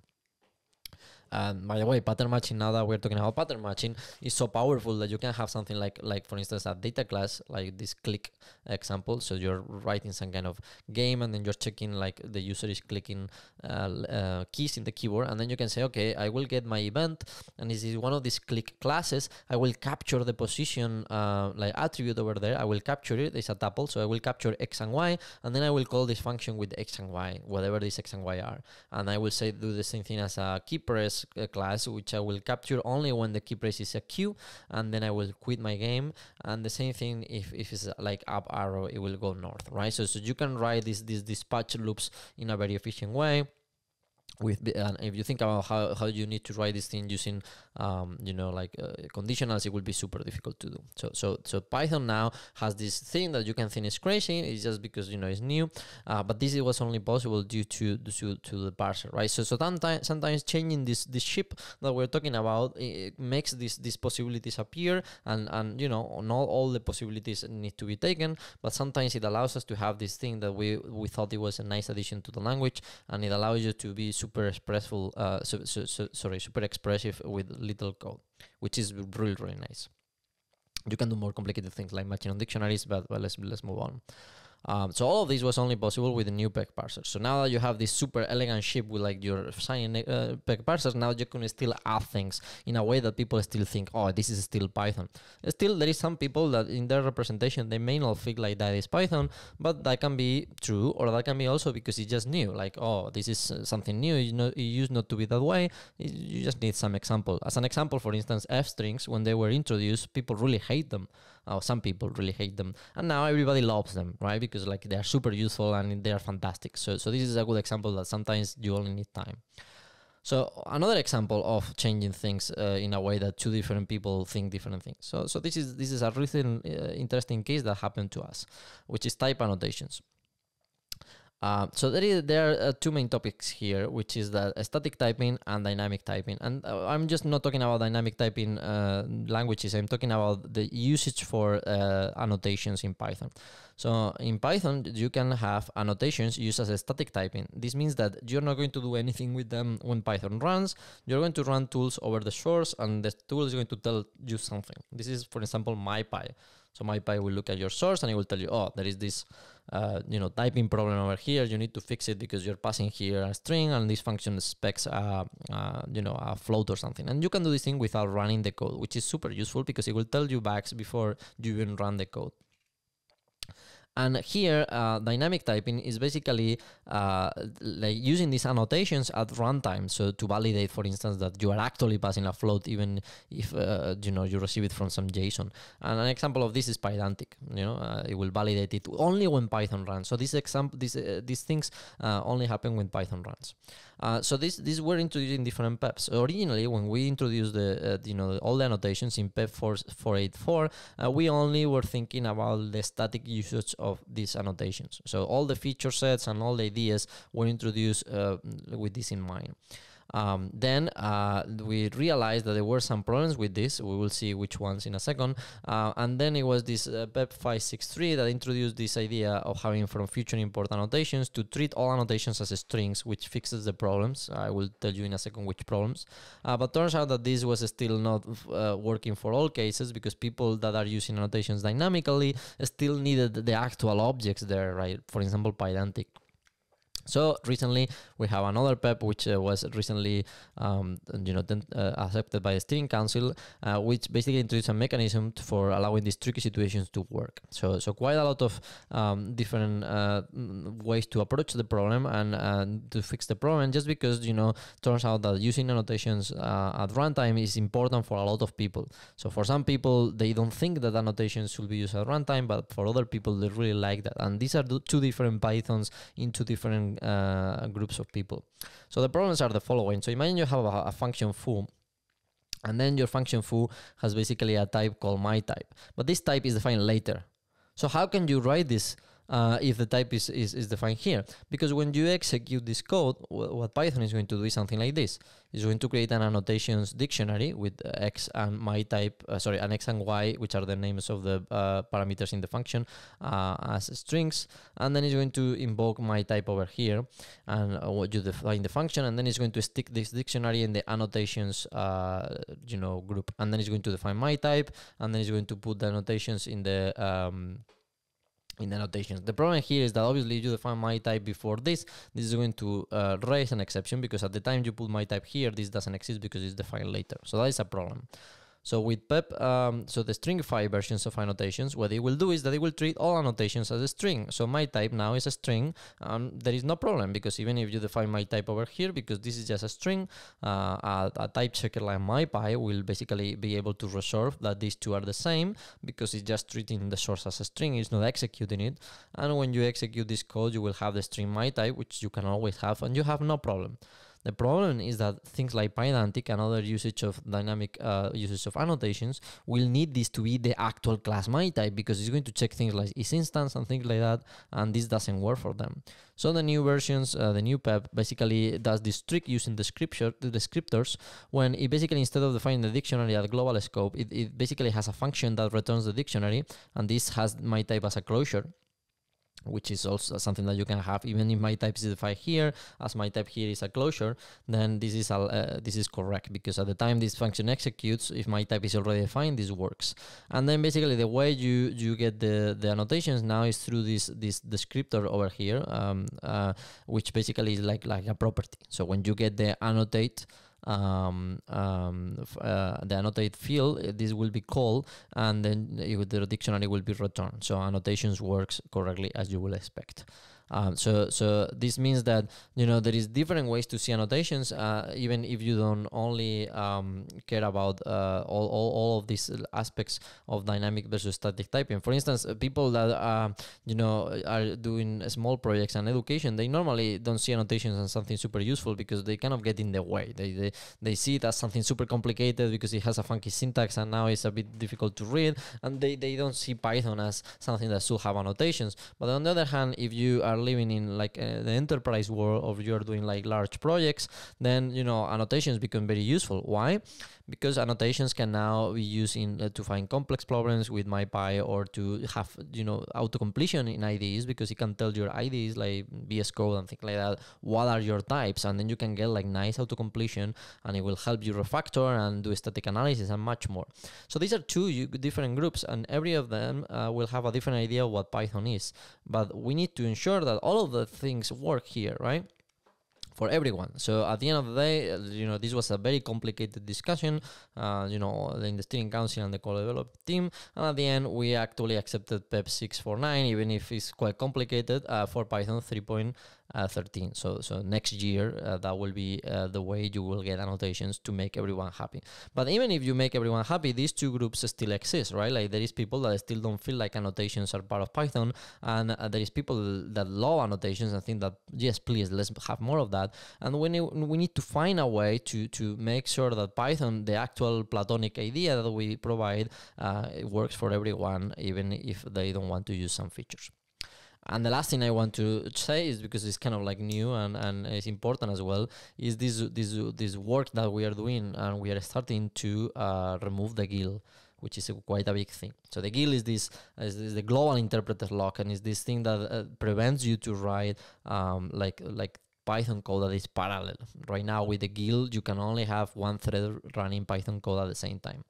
and by the way, pattern matching, now that we're talking about pattern matching, is so powerful that you can have something like, like for instance, a data class, like this click example. So you're writing some kind of game and then you're checking like the user is clicking uh, uh, keys in the keyboard. And then you can say, okay, I will get my event. And this is one of these click classes. I will capture the position uh, like attribute over there. I will capture it. It's a tuple. So I will capture X and Y. And then I will call this function with X and Y, whatever these X and Y are. And I will say, do the same thing as a key press Uh, class, which I will capture only when the key press is a Q, and then I will quit my game. And the same thing if, if it's uh, like up arrow, it will go north, right? So, so you can write these, these dispatch loops in a very efficient way with and if you think about how, how you need to write this thing using um, you know like uh, conditionals it will be super difficult to do. So so so python now has this thing that you can think is crazy it's just because you know it's new. Uh, but this was only possible due to to, to the parser right? So so sometimes sometimes changing this this ship that we're talking about it makes these these possibilities appear and and you know not all the possibilities need to be taken. But sometimes it allows us to have this thing that we we thought it was a nice addition to the language and it allows you to be super uh, so, so, so, sorry, super expressive with little code, which is really really nice. You can do more complicated things like matching on dictionaries, but, but let's let's move on. Um, so all of this was only possible with the new peg parsers. So now that you have this super elegant ship with like your signing uh, peg parsers, now you can still add things in a way that people still think, oh, this is still Python. Still, there is some people that in their representation they may not think like that is Python, but that can be true, or that can be also because it's just new. Like, oh, this is uh, something new. You know, it used not to be that way. You just need some example. As an example, for instance, F strings when they were introduced, people really hate them uh, some people really hate them and now everybody loves them right because like they are super useful and they are fantastic so so this is a good example that sometimes you only need time so another example of changing things uh, in a way that two different people think different things. So so this is this is a really uh, interesting case that happened to us, which is type annotations. Uh, so there, is, there are uh, two main topics here, which is the static typing and dynamic typing. And uh, I'm just not talking about dynamic typing uh, languages. I'm talking about the usage for uh, annotations in Python. So in Python, you can have annotations used as a static typing. This means that you're not going to do anything with them when Python runs. You're going to run tools over the source, and the tool is going to tell you something. This is, for example, MyPy. So MyPy will look at your source and it will tell you, oh, there is this, uh, you know, typing problem over here. You need to fix it because you're passing here a string and this function expects, a, uh, you know, a float or something. And you can do this thing without running the code, which is super useful because it will tell you bugs before you even run the code. And here, uh, dynamic typing is basically uh, like using these annotations at runtime. So to validate, for instance, that you are actually passing a float, even if uh, you know you receive it from some JSON. And an example of this is Pydantic. You know, uh, it will validate it only when Python runs. So this example, these uh, these things uh, only happen when Python runs. Uh, so this these were introduced in different PEPs. Originally, when we introduced the uh, you know all the annotations in PEP 484, uh, we only were thinking about the static usage of these annotations. So all the feature sets and all the ideas were introduced uh, with this in mind. Um, then uh, we realized that there were some problems with this. We will see which ones in a second. Uh, and then it was this uh, PEP 563 that introduced this idea of having from future import annotations to treat all annotations as strings, which fixes the problems. I will tell you in a second which problems. Uh, but turns out that this was still not uh, working for all cases because people that are using annotations dynamically still needed the actual objects there, right? For example, Pydantic. So recently we have another PEP which uh, was recently um, you know then, uh, accepted by the steering council, uh, which basically introduced a mechanism for allowing these tricky situations to work. So so quite a lot of um, different uh, ways to approach the problem and, and to fix the problem. Just because you know turns out that using annotations uh, at runtime is important for a lot of people. So for some people they don't think that annotations should be used at runtime, but for other people they really like that. And these are two different Pythons in two different uh, groups of people. So the problems are the following. So imagine you have a, a function foo and then your function foo has basically a type called my type. But this type is defined later. So how can you write this uh, if the type is, is, is, defined here. Because when you execute this code, what Python is going to do is something like this. It's going to create an annotations dictionary with x and my type, uh, sorry, an x and y, which are the names of the uh, parameters in the function uh, as strings. And then it's going to invoke my type over here and uh, what you define the function. And then it's going to stick this dictionary in the annotations, uh, you know, group. And then it's going to define my type. And then it's going to put the annotations in the, um, in the annotations. The problem here is that obviously you define my type before this, this is going to uh, raise an exception because at the time you put my type here, this doesn't exist because it's defined later. So that is a problem. So with PEP, um, so the stringify versions of annotations, what it will do is that it will treat all annotations as a string. So my type now is a string. Um, there is no problem because even if you define my type over here, because this is just a string, uh, a, a, type checker like MyPy will basically be able to resolve that these two are the same because it's just treating the source as a string, it's not executing it. And when you execute this code, you will have the string my type, which you can always have, and you have no problem. The problem is that things like Pydantic and other usage of dynamic uh, usage of annotations will need this to be the actual class my type because it's going to check things like is instance and things like that, and this doesn't work for them. So the new versions, uh, the new PEP, basically does this trick using the scripture, the descriptors, when it basically instead of defining the dictionary at global scope, it, it basically has a function that returns the dictionary, and this has my type as a closure which is also something that you can have. Even if my type is defined here as my type here is a closure then this is a, uh, this is correct because at the time this function executes if my type is already defined this works. And then basically the way you you get the the annotations now is through this this descriptor over here um, uh, which basically is like like a property. So when you get the annotate um, um, uh, the annotate field, uh, this will be called, and then the dictionary will be returned. So annotations works correctly as you will expect. Um, so so this means that you know there is different ways to see annotations, uh, even if you don't only um, care about uh, all, all, all of these aspects of dynamic versus static typing. For instance, uh, people that uh, you know are doing small projects and education, they normally don't see annotations as something super useful because they kind of get in the way. They, they they see it as something super complicated because it has a funky syntax and now it's a bit difficult to read, and they, they don't see Python as something that should have annotations. But on the other hand, if you are living in like uh, the enterprise world or you're doing like large projects, then you know annotations become very useful. Why? Because annotations can now be used in uh, to find complex problems with MyPy or to have you know auto completion in IDEs because it can tell your IDEs like VS Code and things like that what are your types and then you can get like nice auto completion and it will help you refactor and do static analysis and much more. So these are two different groups and every of them uh, will have a different idea of what Python is. But we need to ensure that all of the things work here, right? For everyone. So at the end of the day, uh, you know, this was a very complicated discussion, uh, you know, in the steering council and the co-develop team. And at the end, we actually accepted PEP 649, even if it's quite complicated uh, for Python 3 uh, 13. So so next year uh, that will be uh, the way you will get annotations to make everyone happy. But even if you make everyone happy, these two groups still exist, right? Like there is people that still don't feel like annotations are part of Python, and uh, there is people that love annotations and think that yes, please let's have more of that. And we need, we need to find a way to to make sure that Python, the actual platonic idea that we provide, uh, works for everyone, even if they don't want to use some features. And the last thing I want to say is because it's kind of like new and, and it's important as well is this this this work that we are doing and we are starting to uh, remove the GIL which is a, quite a big thing. So the GIL is this is, is the global interpreter lock, and is this thing that uh, prevents you to write um, like like Python code that is parallel. Right now with the GIL, you can only have one thread running Python code at the same time.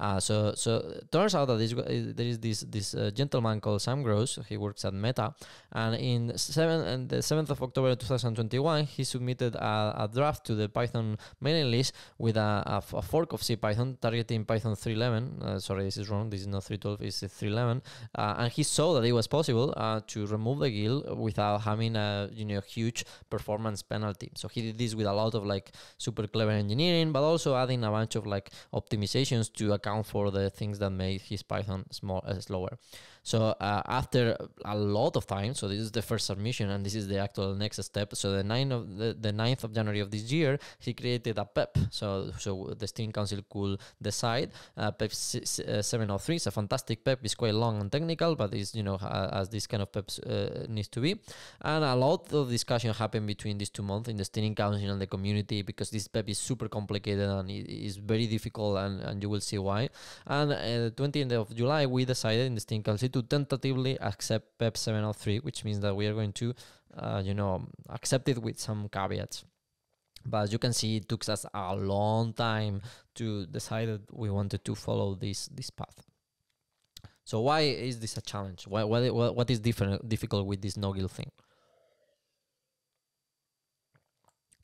Uh, so so turns out that this, there is this this uh, gentleman called Sam Gross. He works at Meta, and in seven and the seventh of October 2021, he submitted a, a, draft to the Python mailing list with a, a, a fork of CPython targeting Python 3.11. Uh, sorry, this is wrong. This is not 3.12. It's 3.11. Uh, and he saw that it was possible uh, to remove the GIL without having a you know huge performance penalty. So he did this with a lot of like super clever engineering, but also adding a bunch of like optimizations to account for the things that made his Python small uh, slower. So uh, after a lot of time, so this is the first submission, and this is the actual next step. So the 9th of the, the 9th of January of this year, he created a PEP. So so the Steering Council could decide. Uh, PEP uh, 703 is a fantastic PEP. It's quite long and technical, but it's you know as this kind of PEPs uh, needs to be. And a lot of discussion happened between these two months in the Steering Council and the community because this PEP is super complicated and it is very difficult, and, and you will see why. And uh, 20th of July, we decided in the Steering Council to tentatively accept PEP 703, which means that we are going to, uh, you know, accept it with some caveats. But as you can see, it took us a long time to decide that we wanted to follow this this path. So why is this a challenge? Why, what, what is different difficult with this no-GIL thing?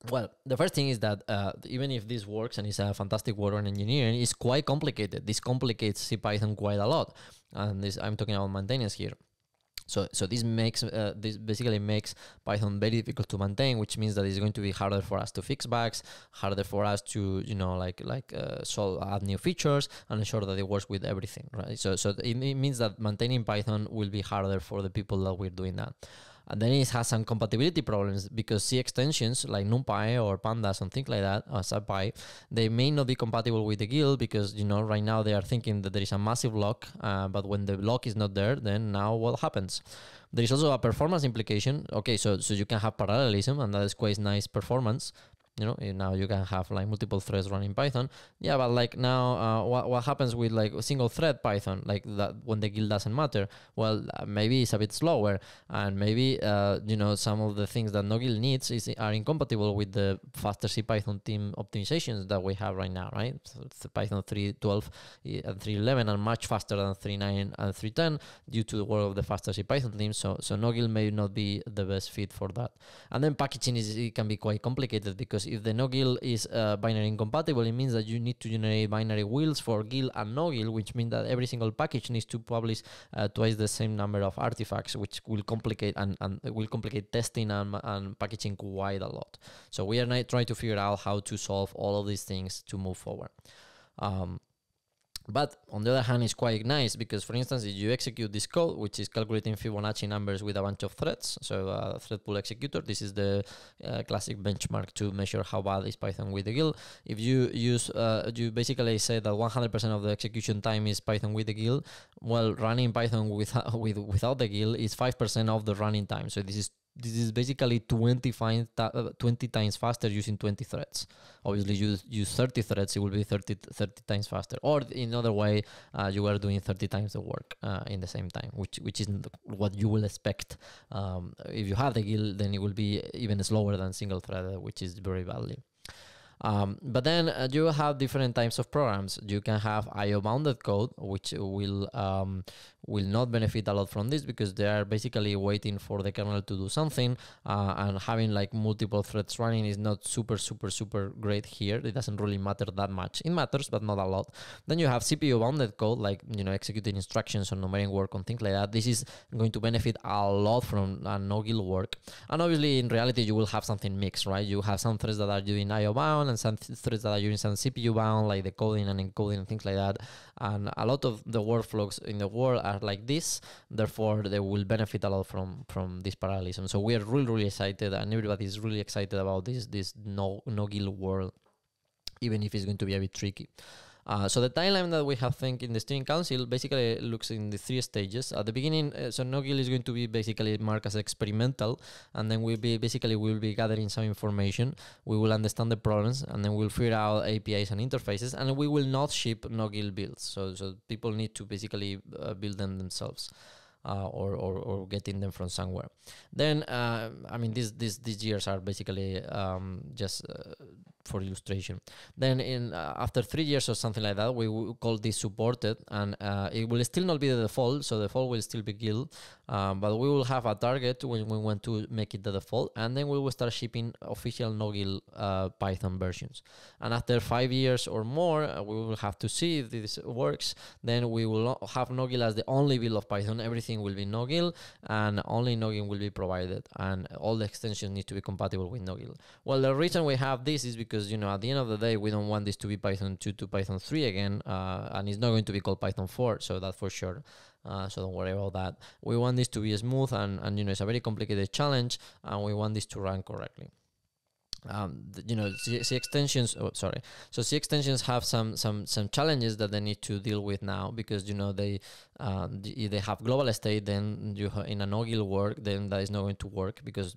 Well, the first thing is that uh, even if this works and it's a fantastic word on engineering, it's quite complicated. This complicates CPython quite a lot, and this I'm talking about maintenance here. So, so this makes uh, this basically makes Python very difficult to maintain, which means that it's going to be harder for us to fix bugs, harder for us to you know like like uh, solve add new features and ensure that it works with everything, right? So, so it, it means that maintaining Python will be harder for the people that we're doing that. And then it has some compatibility problems because C extensions like NumPy or Pandas and things like that, or SciPy, they may not be compatible with the GIL because you know right now they are thinking that there is a massive lock, uh, but when the lock is not there, then now what happens? There is also a performance implication. Okay, so so you can have parallelism, and that is quite nice performance, you know now you can have like multiple threads running python. Yeah but like now uh, what, what happens with like single thread python like that when the GIL doesn't matter? Well uh, maybe it's a bit slower and maybe uh, you know some of the things that no GIL needs is are incompatible with the faster CPython team optimizations that we have right now right? So python 3.12 and 3.11 are much faster than 3.9 and 3.10 due to the work of the faster CPython team so so no GIL may not be the best fit for that. And then packaging is it can be quite complicated because if the no-GIL is uh, binary incompatible, it means that you need to generate binary wheels for GIL and no-GIL, which means that every single package needs to publish uh, twice the same number of artifacts, which will complicate and, and will complicate testing and, and packaging quite a lot. So we are trying to figure out how to solve all of these things to move forward. Um, but on the other hand, it's quite nice because, for instance, if you execute this code, which is calculating Fibonacci numbers with a bunch of threads, so a thread pool executor, this is the uh, classic benchmark to measure how bad is Python with the GIL. If you use, uh, you basically say that 100% of the execution time is Python with the GIL. Well, running Python with, with without the GIL is 5% of the running time. So this is this is basically 20, find, uh, 20 times faster using 20 threads. Obviously, you use 30 threads, it will be 30, 30 times faster. Or in other way, uh, you are doing 30 times the work uh, in the same time, which which isn't what you will expect. Um, if you have the GIL, then it will be even slower than single thread, which is very badly. Um, but then uh, you have different types of programs. You can have IO bounded code, which will um, will not benefit a lot from this because they are basically waiting for the kernel to do something, uh, and having like multiple threads running is not super super super great here. It doesn't really matter that much. It matters, but not a lot. Then you have CPU bounded code, like you know executing instructions or numeric work on things like that. This is going to benefit a lot from uh, no GIL work, and obviously in reality you will have something mixed, right? You have some threads that are doing IO bound and some threads that are using some CPU bound, like the coding and encoding and things like that. And a lot of the workflows in the world are like this. Therefore, they will benefit a lot from from this parallelism. So we are really really excited, and everybody is really excited about this this no no GIL world, even if it's going to be a bit tricky. Uh, so the timeline that we have think in the steering council basically looks in the three stages. At the beginning, uh, so no GIL is going to be basically marked as experimental, and then we'll be basically we'll be gathering some information. We will understand the problems, and then we'll figure out APIs and interfaces, and we will not ship no GIL builds. So so people need to basically uh, build them themselves. Uh, or, or, or getting them from somewhere. Then, uh, I mean, these, these, these years are basically um, just uh, for illustration. Then in uh, after three years or something like that, we will call this supported, and uh, it will still not be the default. So the default will still be GIL, um, but we will have a target when we want to make it the default, and then we will start shipping official no GIL uh, Python versions. And after five years or more, uh, we will have to see if this works. Then we will have no GIL as the only build of Python. Everything will be no GIL, and only no GIL will be provided, and all the extensions need to be compatible with no GIL. Well, the reason we have this is because you know at the end of the day we don't want this to be Python 2 to Python 3 again, uh, and it's not going to be called Python 4, so that's for sure. Uh, so don't worry about that. We want this to be smooth, and, and you know it's a very complicated challenge, and we want this to run correctly. Um, you know, C, C, extensions. Oh, sorry. So C extensions have some some some challenges that they need to deal with now because you know they uh, if they have global state, then you in a no-GIL work, then that is not going to work because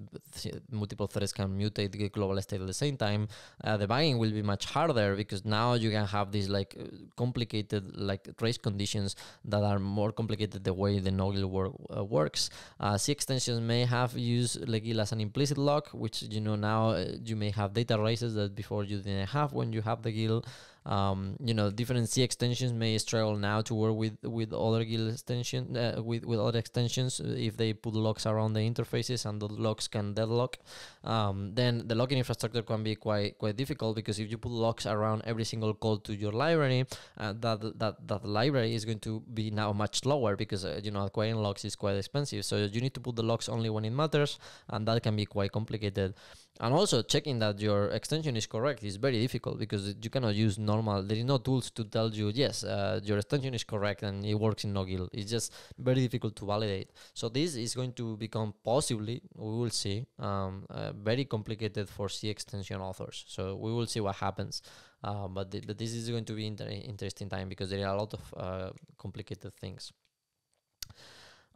multiple threads can mutate the global state at the same time. Uh, debugging will be much harder because now you can have these like uh, complicated like race conditions that are more complicated the way the no-GIL work uh, works. Uh, C extensions may have used GIL as an implicit lock, which you know now uh, you may have data races that before you didn't have when you have the GIL. Um, you know, different C extensions may struggle now to work with with other GIL extension uh, with with other extensions uh, if they put locks around the interfaces and the locks can deadlock. Um, then the locking infrastructure can be quite quite difficult because if you put locks around every single call to your library, uh, that that that library is going to be now much slower because uh, you know acquiring locks is quite expensive. So you need to put the locks only when it matters, and that can be quite complicated and also checking that your extension is correct is very difficult because you cannot use normal there is no tools to tell you yes uh, your extension is correct and it works in no GIL it's just very difficult to validate. So this is going to become possibly we will see um, uh, very complicated for c extension authors. So we will see what happens. Uh, but, th- but this is going to be inter- interesting time because there are a lot of uh, complicated things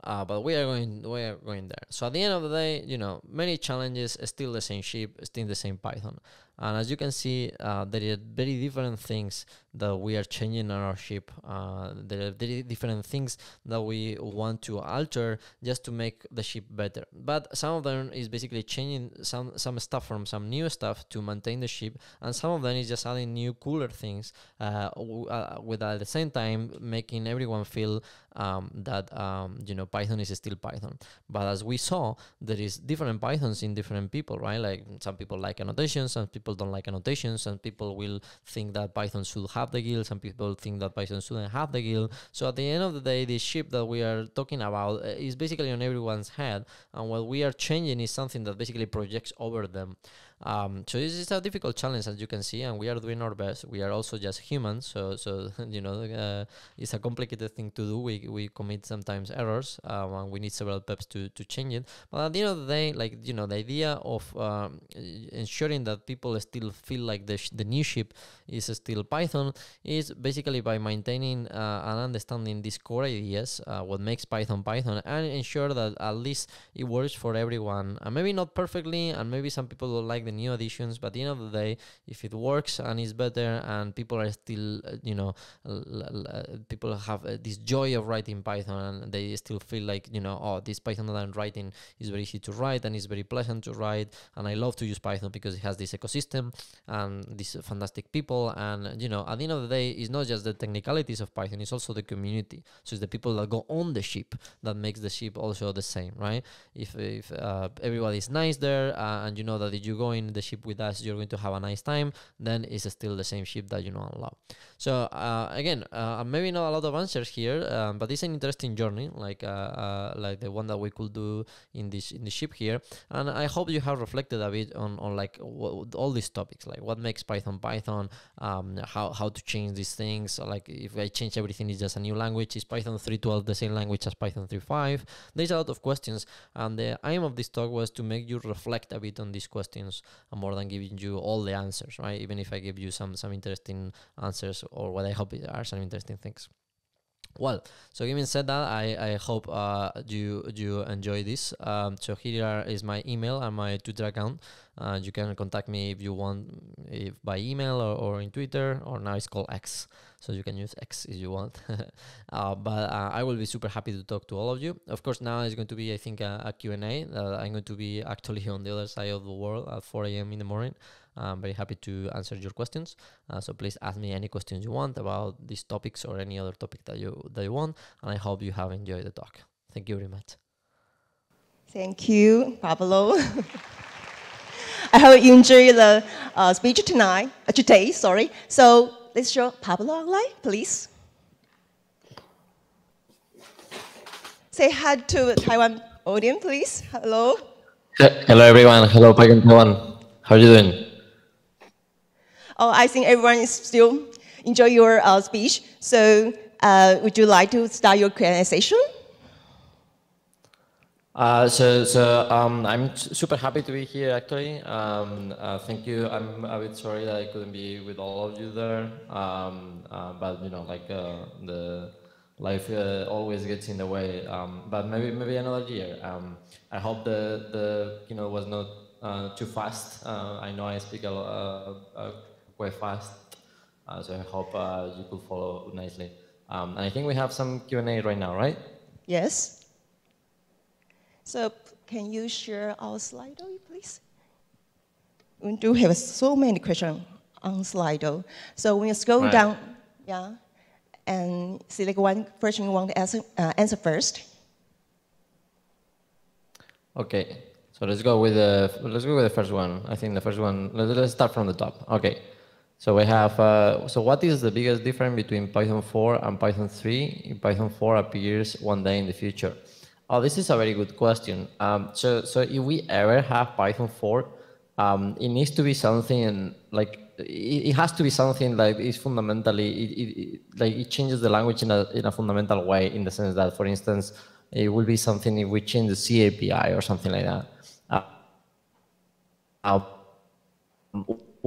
uh, but we are going we are going there. So at the end of the day, you know, many challenges, still the same ship, still the same Python. And as you can see, uh, there are very different things that we are changing on our ship. Uh, there are very different things that we want to alter just to make the ship better. But some of them is basically changing some some stuff from some new stuff to maintain the ship, and some of them is just adding new cooler things, uh, uh, with at the same time making everyone feel um, that um, you know Python is still Python. But as we saw, there is different Pythons in different people, right? Like some people like annotations, some people don't like annotations, and people will think that Python should have the GIL, some people think that Python shouldn't have the GIL. So at the end of the day, the ship that we are talking about eh, is basically on everyone's head, and what we are changing is something that basically projects over them. Um, so this is a difficult challenge, as you can see, and we are doing our best. We are also just humans, so so you know uh, it's a complicated thing to do. We we commit sometimes errors, um, and we need several peps to to change it. But at the end of the day, like you know, the idea of um, ensuring that people still feel like the the new ship is still Python is basically by maintaining uh, and understanding these core ideas, uh, what makes Python Python, and ensure that at least it works for everyone. And maybe not perfectly, and maybe some people don't like the new additions, but at the end of the day, if it works and is better, and people are still, uh, you know, people have uh, this joy of writing Python, and they still feel like, you know, oh, this Python that I'm writing is very easy to write and it's very pleasant to write, and I love to use Python because it has this ecosystem and these fantastic people, and you know, at the end of the day, it's not just the technicalities of Python; it's also the community. So it's the people that go on the ship that makes the ship also the same, right? If if uh, everybody is nice there, uh, and you know that if you go in the ship with us, you're going to have a nice time, then it's still the same ship that you know and love. So uh, again, uh, maybe not a lot of answers here, um, but it's an interesting journey, like uh, uh, like the one that we could do in this in the ship here. And I hope you have reflected a bit on on like all these topics, like what makes Python Python, um, how how to change these things. Like if I change everything, it's just a new language. Is Python 3.12 the same language as Python 3.5? There's a lot of questions, and the aim of this talk was to make you reflect a bit on these questions, more than giving you all the answers, right? Even if I give you some some interesting answers or what I hope are some interesting things. Well, so having said that, I, I hope uh, you you enjoy this. Um, so here is my email and my Twitter account. Uh, you can contact me if you want, if by email or, or in Twitter, or now it's called X. So you can use X if you want. uh, but uh, I will be super happy to talk to all of you. Of course, now it's going to be, I think, a, a Q&A. I'm going to be actually on the other side of the world at 4 a.m. in the morning. I'm very happy to answer your questions. Uh, so please ask me any questions you want about these topics or any other topic that you that you want. And I hope you have enjoyed the talk. Thank you very much. Thank you, Pablo. I hope you enjoy the uh, speech tonight, uh, today, sorry. So let's show Pablo online, please. Say hi to Taiwan audience, please. Hello. Hello, everyone. Hello, Python Taiwan. How are you doing? Oh, I think everyone is still enjoy your uh, speech. So uh, would you like to start your Q&A session? Uh, so, so um, I'm super happy to be here. Actually, um, uh, thank you. I'm a bit sorry that I couldn't be with all of you there, um, uh, but you know, like uh, the life uh, always gets in the way. Um, but maybe maybe another year. Um, I hope the the you know was not uh, too fast. I know I speak a, a, quite fast. Uh, so I hope uh, you could follow nicely. Um, and I think we have some Q&A right now, right? Yes. So can you share our Slido, please? We do have so many questions on Slido. So when you scroll right. down, yeah, and select one question you want to answer, uh, answer first. Okay, so let's go with the let's go with the first one. I think the first one. Let's start from the top. Okay. So we have, uh, so what is the biggest difference between Python 4 and Python 3 if Python 4 appears one day in the future? Oh, this is a very good question. Um, so, so if we ever have Python 4, um, it needs to be something like, it, has to be something like is fundamentally, it, it, like it changes the language in a, in a fundamental way in the sense that, for instance, it will be something if we change the C API or something like that. Uh, uh,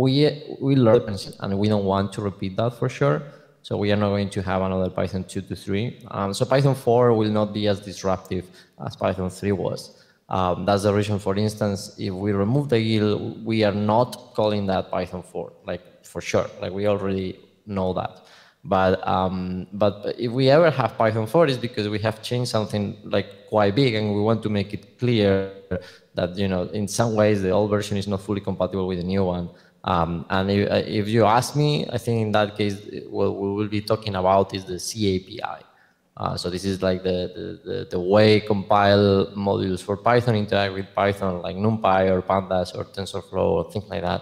we we learned and we don't want to repeat that for sure. So we are not going to have another Python 2 to 3. Um, so Python 4 will not be as disruptive as Python 3 was. Um, that's the reason, for instance, if we remove the GIL, we are not calling that Python 4, like for sure. Like we already know that. But um, but if we ever have Python 4, it's because we have changed something like quite big, and we want to make it clear that you know in some ways the old version is not fully compatible with the new one. Um, and if, uh, if, you ask me, I think in that case, what we will be talking about is the C API. Uh, so this is like the, the, the, way compile modules for Python interact with Python, like NumPy or Pandas or TensorFlow or things like that.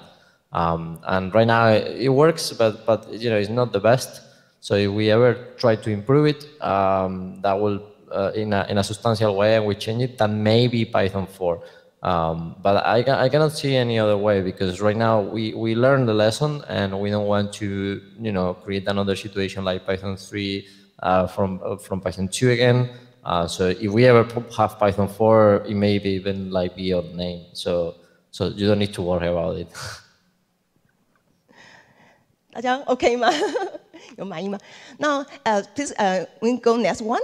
Um, and right now it works, but but you know it's not the best. So if we ever try to improve it, um, that will uh, in a in a substantial way, we change it, then maybe Python 4 Um, but I, I cannot see any other way because right now we, we learned the lesson and we don't want to you know create another situation like Python 3 uh, from uh, from Python 2 again. Uh, so if we ever have Python 4, it may be even like be your name. So so you don't need to worry about it. 大家 OK 吗？有满意吗？那呃、uh,，please 呃、uh,，we go next one.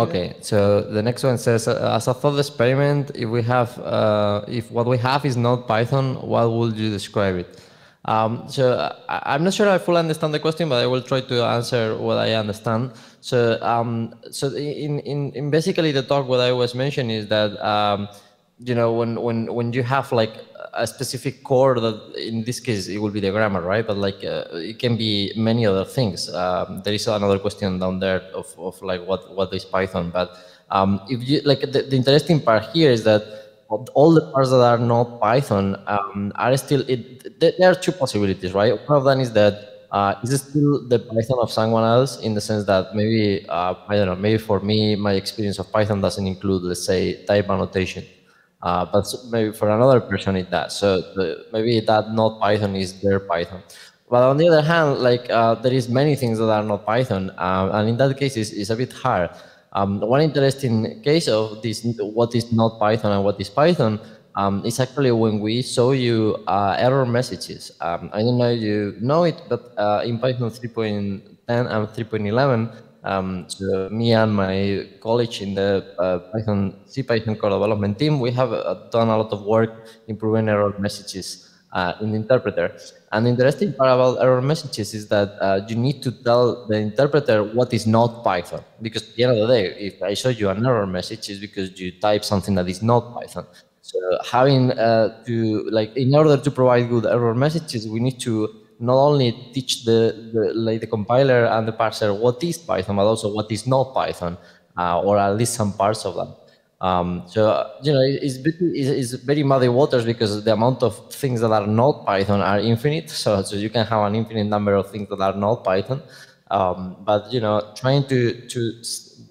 Okay, so the next one says, uh, as a thought experiment, if we have, uh, if what we have is not Python, what would you describe it? Um, so I, am not sure I fully understand the question, but I will try to answer what I understand. So, um, so in, in, in basically the talk, what I was mentioning is that, um, you know, when, when, when you have like a specific core that in this case it will be the grammar right? But like uh, it can be many other things. Um, there is another question down there of, of like what what is python? But um, if you like the, the, interesting part here is that all the parts that are not python um, are still it there are two possibilities right? One of them is that uh, is it still the Python of someone else in the sense that maybe uh, I don't know maybe for me my experience of Python doesn't include let's say type annotation uh, but maybe for another person it does. So the, maybe that not Python is their Python. But on the other hand, like uh, there is many things that are not Python, uh, and in that case, it's, it's a bit hard. Um, one interesting case of this, what is not Python and what is Python, um, is actually when we show you uh, error messages. Um, I don't know if you know it, but uh, in Python 3.10 and 3.11, um, so me and my colleague in the uh, Python C Python core development team, we have uh, done a lot of work improving error messages uh, in the interpreter. And the interesting part about error messages is that uh, you need to tell the interpreter what is not Python. Because at the end of the day, if I show you an error message, it's because you type something that is not Python. So having uh, to, like, in order to provide good error messages, we need to not only teach the, the, like the compiler and the parser what is Python, but also what is not Python, uh, or at least some parts of that. Um, so you know, it's, it's, very muddy waters because the amount of things that are not Python are infinite. So, so you can have an infinite number of things that are not Python. Um, but you know, trying to to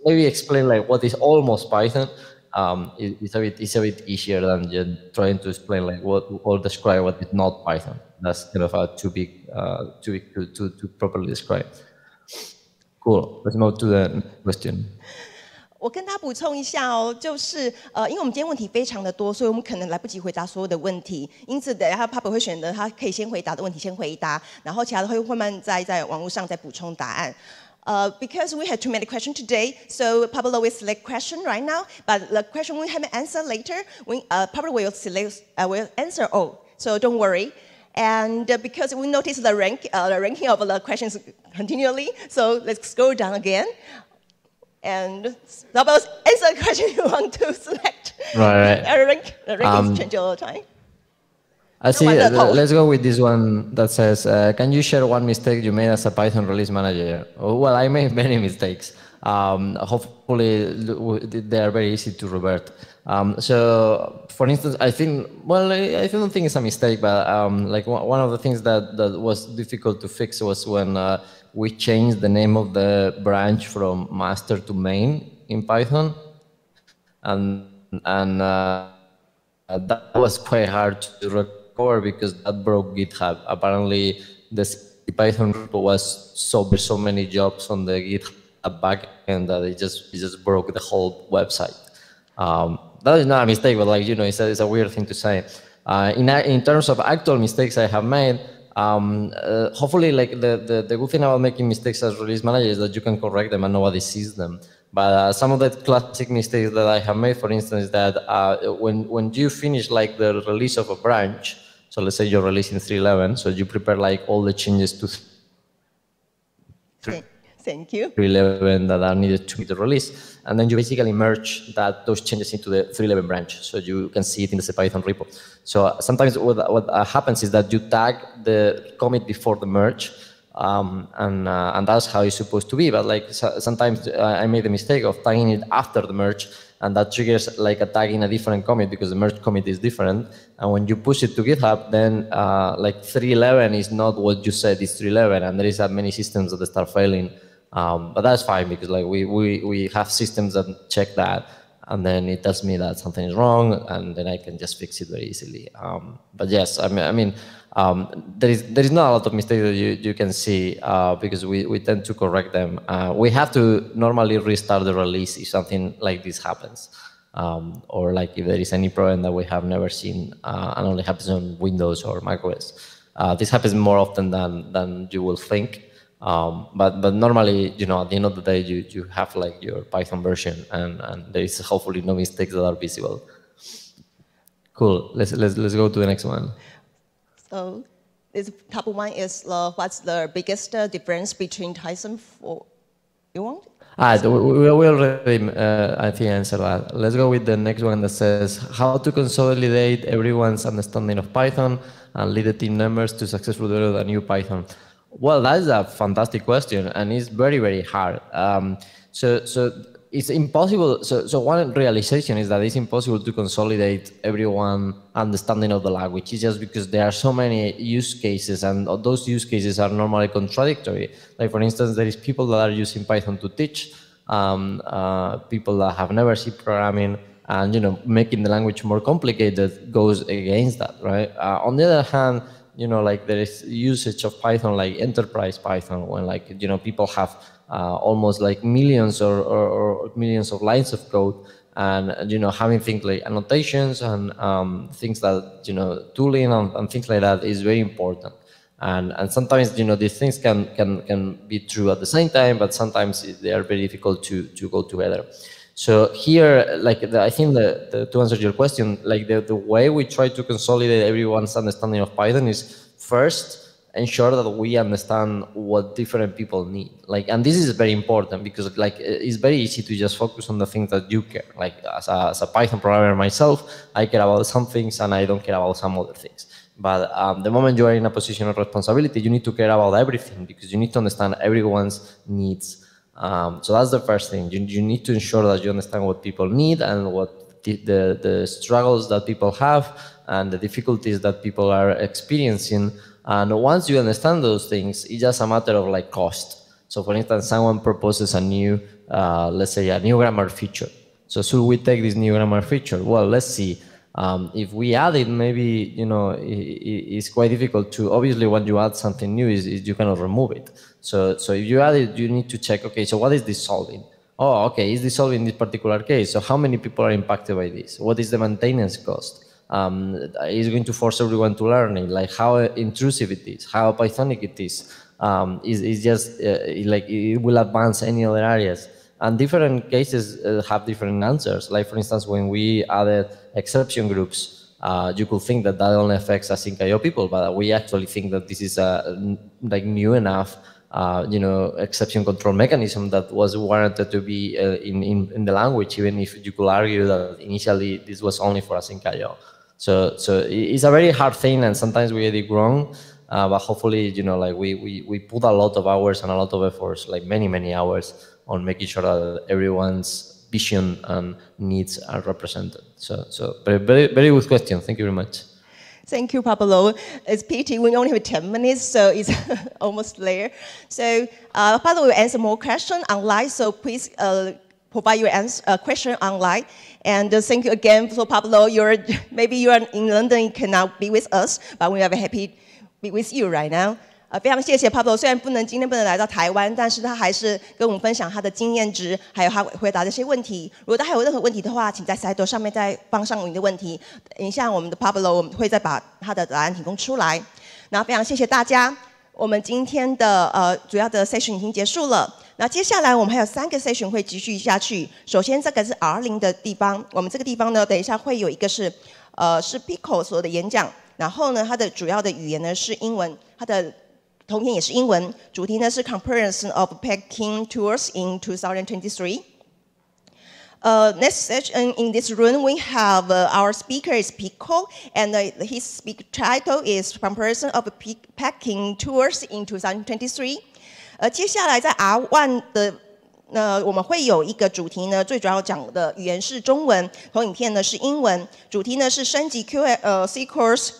maybe explain like what is almost Python um, it's a bit it's a bit easier than just trying to explain like what or describe what is not Python that's kind of a too big, uh, too big to, to, to properly describe. Cool. Let's move to the question. 我跟他补充一下哦，就是呃，因为我们今天问题非常的多，所以我们可能来不及回答所有的问题，因此等下 Papa 会选择他可以先回答的问题先回答，然后其他的会慢慢在在网络上再补充答案。Uh, because we had too many questions today, so Pablo will select question right now, but the question we have answer later, we, uh, Pablo will select, uh, will answer all. So don't worry. And uh, because we notice the, rank, uh, the ranking of the questions continually, so let's scroll down again. And suppose answer the question you want to select. Right, right. Uh, rank, the rankings um, change all the time. I see. Uh, let's go with this one that says, uh, "Can you share one mistake you made as a Python release manager?" Oh, well, I made many mistakes. Um, hopefully, they are very easy to revert. Um, so, for instance, I think, well, I, I don't think it's a mistake, but um, like one of the things that, that was difficult to fix was when uh, we changed the name of the branch from master to main in Python. And, and uh, that was quite hard to recover because that broke GitHub. Apparently, the Python repo was so, so many jobs on the GitHub backend that it just, it just broke the whole website. Um, that is not a mistake, but like, you know, it's a, it's a weird thing to say. Uh, in, in terms of actual mistakes I have made, um, uh, hopefully like the, the, the, good thing about making mistakes as release manager is that you can correct them and nobody sees them. But uh, some of the classic mistakes that I have made, for instance, is that uh, when, when you finish like the release of a branch, so let's say you're releasing 3.11, so you prepare like all the changes to Thank you. 311 that are needed to be the release. And then you basically merge that those changes into the 311 branch. So you can see it in the Python repo. So sometimes what, what happens is that you tag the commit before the merge. Um, and, uh, and that's how it's supposed to be. But like so, sometimes I made the mistake of tagging it after the merge and that triggers like a tag in a different commit because the merge commit is different. And when you push it to GitHub, then uh, like 311 is not what you said is 311, and there is that many systems that start failing um, but that's fine because like we, we, we have systems that check that and then it tells me that something is wrong, and then I can just fix it very easily. Um, but yes, I mean, I mean, um, there is there is not a lot of mistakes that you, you can see uh, because we, we tend to correct them. Uh, we have to normally restart the release if something like this happens, um, or like if there is any problem that we have never seen uh, and only happens on Windows or macOS. Uh, this happens more often than than you will think. Um, but but normally, you know, at the end of the day, you, you have like your Python version, and, and there is hopefully no mistakes that are visible. Cool. Let's let's let's go to the next one. So this top one is uh, what's the biggest uh, difference between Tyson for you want? Ah, we, we already, uh, I think, answered that. Let's go with the next one that says how to consolidate everyone's understanding of Python and lead the team members to successfully develop a new Python. Well, that is a fantastic question, and it's very, very hard. Um, so, so it's impossible. So, so one realization is that it's impossible to consolidate everyone understanding of the language. It's just because there are so many use cases, and those use cases are normally contradictory. Like for instance, there is people that are using Python to teach, um, uh, people that have never seen programming, and you know, making the language more complicated goes against that, right? Uh, on the other hand, you know, like there is usage of Python, like enterprise Python, when like you know people have uh, almost like millions or, or, or, millions of lines of code and you know having things like annotations and um, things that you know tooling and, and, things like that is very important. And and sometimes you know these things can can can be true at the same time but sometimes they are very difficult to to go together so here like the, i think the, the, to answer your question like the, the way we try to consolidate everyone's understanding of python is first ensure that we understand what different people need. Like and this is very important because like it's very easy to just focus on the things that you care. Like as a, as a python programmer myself i care about some things and i don't care about some other things. But um, the moment you are in a position of responsibility you need to care about everything because you need to understand everyone's needs um, so that's the first thing you, you need to ensure that you understand what people need and what the, the, the struggles that people have and the difficulties that people are experiencing and once you understand those things, it's just a matter of like cost. So for instance, someone proposes a new, uh, let's say a new grammar feature. So should we take this new grammar feature? Well, let's see. Um, if we add it, maybe, you know, it, it's quite difficult to, obviously when you add something new is, is you cannot remove it. So, so if you add it, you need to check, okay, so what is this solving? Oh, okay, is this solving this particular case? So how many people are impacted by this? What is the maintenance cost? um, is going to force everyone to learn it, like how intrusive it is, how Pythonic it is. Um, is, is just uh, like it will advance any other areas. And different cases uh, have different answers. Like for instance, when we added exception groups, uh, you could think that that only affects asyncio people, but we actually think that this is a like new enough, uh, you know, exception control mechanism that was warranted to be uh, in, in, in the language, even if you could argue that initially this was only for asyncio. So, so it's a very hard thing, and sometimes we get it wrong. Uh, but hopefully, you know, like we, we, we put a lot of hours and a lot of efforts, like many, many hours on making sure that everyone's vision and needs are represented. So, so very, very good question. Thank you very much. Thank you, Pablo. It's pity we only have 10 minutes, so it's almost there. So, uh, Pablo will answer more questions online, so please uh, provide your answer, uh, question online. And uh, thank you again for Pablo. You're, maybe you are in London, you cannot be with us, but we are happy to be with you right now. 呃，非常谢谢 Pablo，虽然不能今天不能来到台湾，但是他还是跟我们分享他的经验值，还有他回答这些问题。如果他还有任何问题的话，请在 Slido 上面再放上你的问题。等一下我们的 Pablo 我们会再把他的答案提供出来。然后非常谢谢大家。我们今天的呃主要的 session 已经结束了，那接下来我们还有三个 session 会继续下去。首先这个是 R 零的地方，我们这个地方呢，等一下会有一个是呃是 Pico 所的演讲，然后呢它的主要的语言呢是英文，它的同篇也是英文，主题呢是 Comparison of Packing Tours in 2023。Uh, next session in this room, we have uh, our speaker is Pico, and uh, his speaker title is Comparison of Packing Tours in 2023. 呃，接下来在 R One 的那我们会有一个主题呢，最主要讲的语言是中文，投影片呢是英文，主题呢是升级 Q 呃 C course，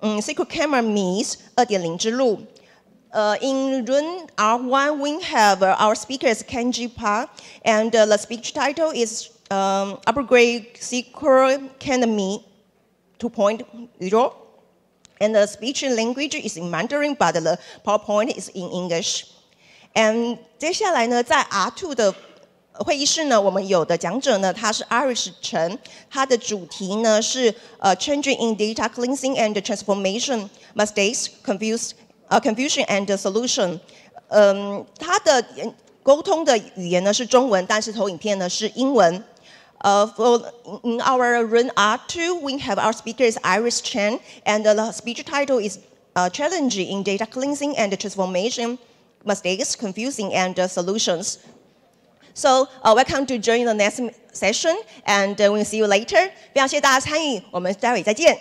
嗯 C course Camera Meets 二点零之路。 uh, in room R1, we have uh, our speaker is Kenji Pa, and uh, the speech title is um, Upgrade SQLAlchemy 2.0. And the speech language is in Mandarin, but the PowerPoint is in English. And 接下来呢，在 R2 的会议室呢，我们有的讲者呢，他是 Iris 陈，他的主题呢是呃 Changing in Data Cleansing and Transformation Mistakes Confused 呃 Confusion and Solution。嗯，他的沟通的语言呢是中文，但是投影片呢是英文。Uh, for in our run R2, we have our speaker is Iris Chen, and the speech title is uh, Challenging in Data Cleansing and Transformation, Mistakes, Confusing, and uh, Solutions. So uh, welcome to join the next session, and uh, we'll see you later. 非常谢谢大家参与，我们待会再见。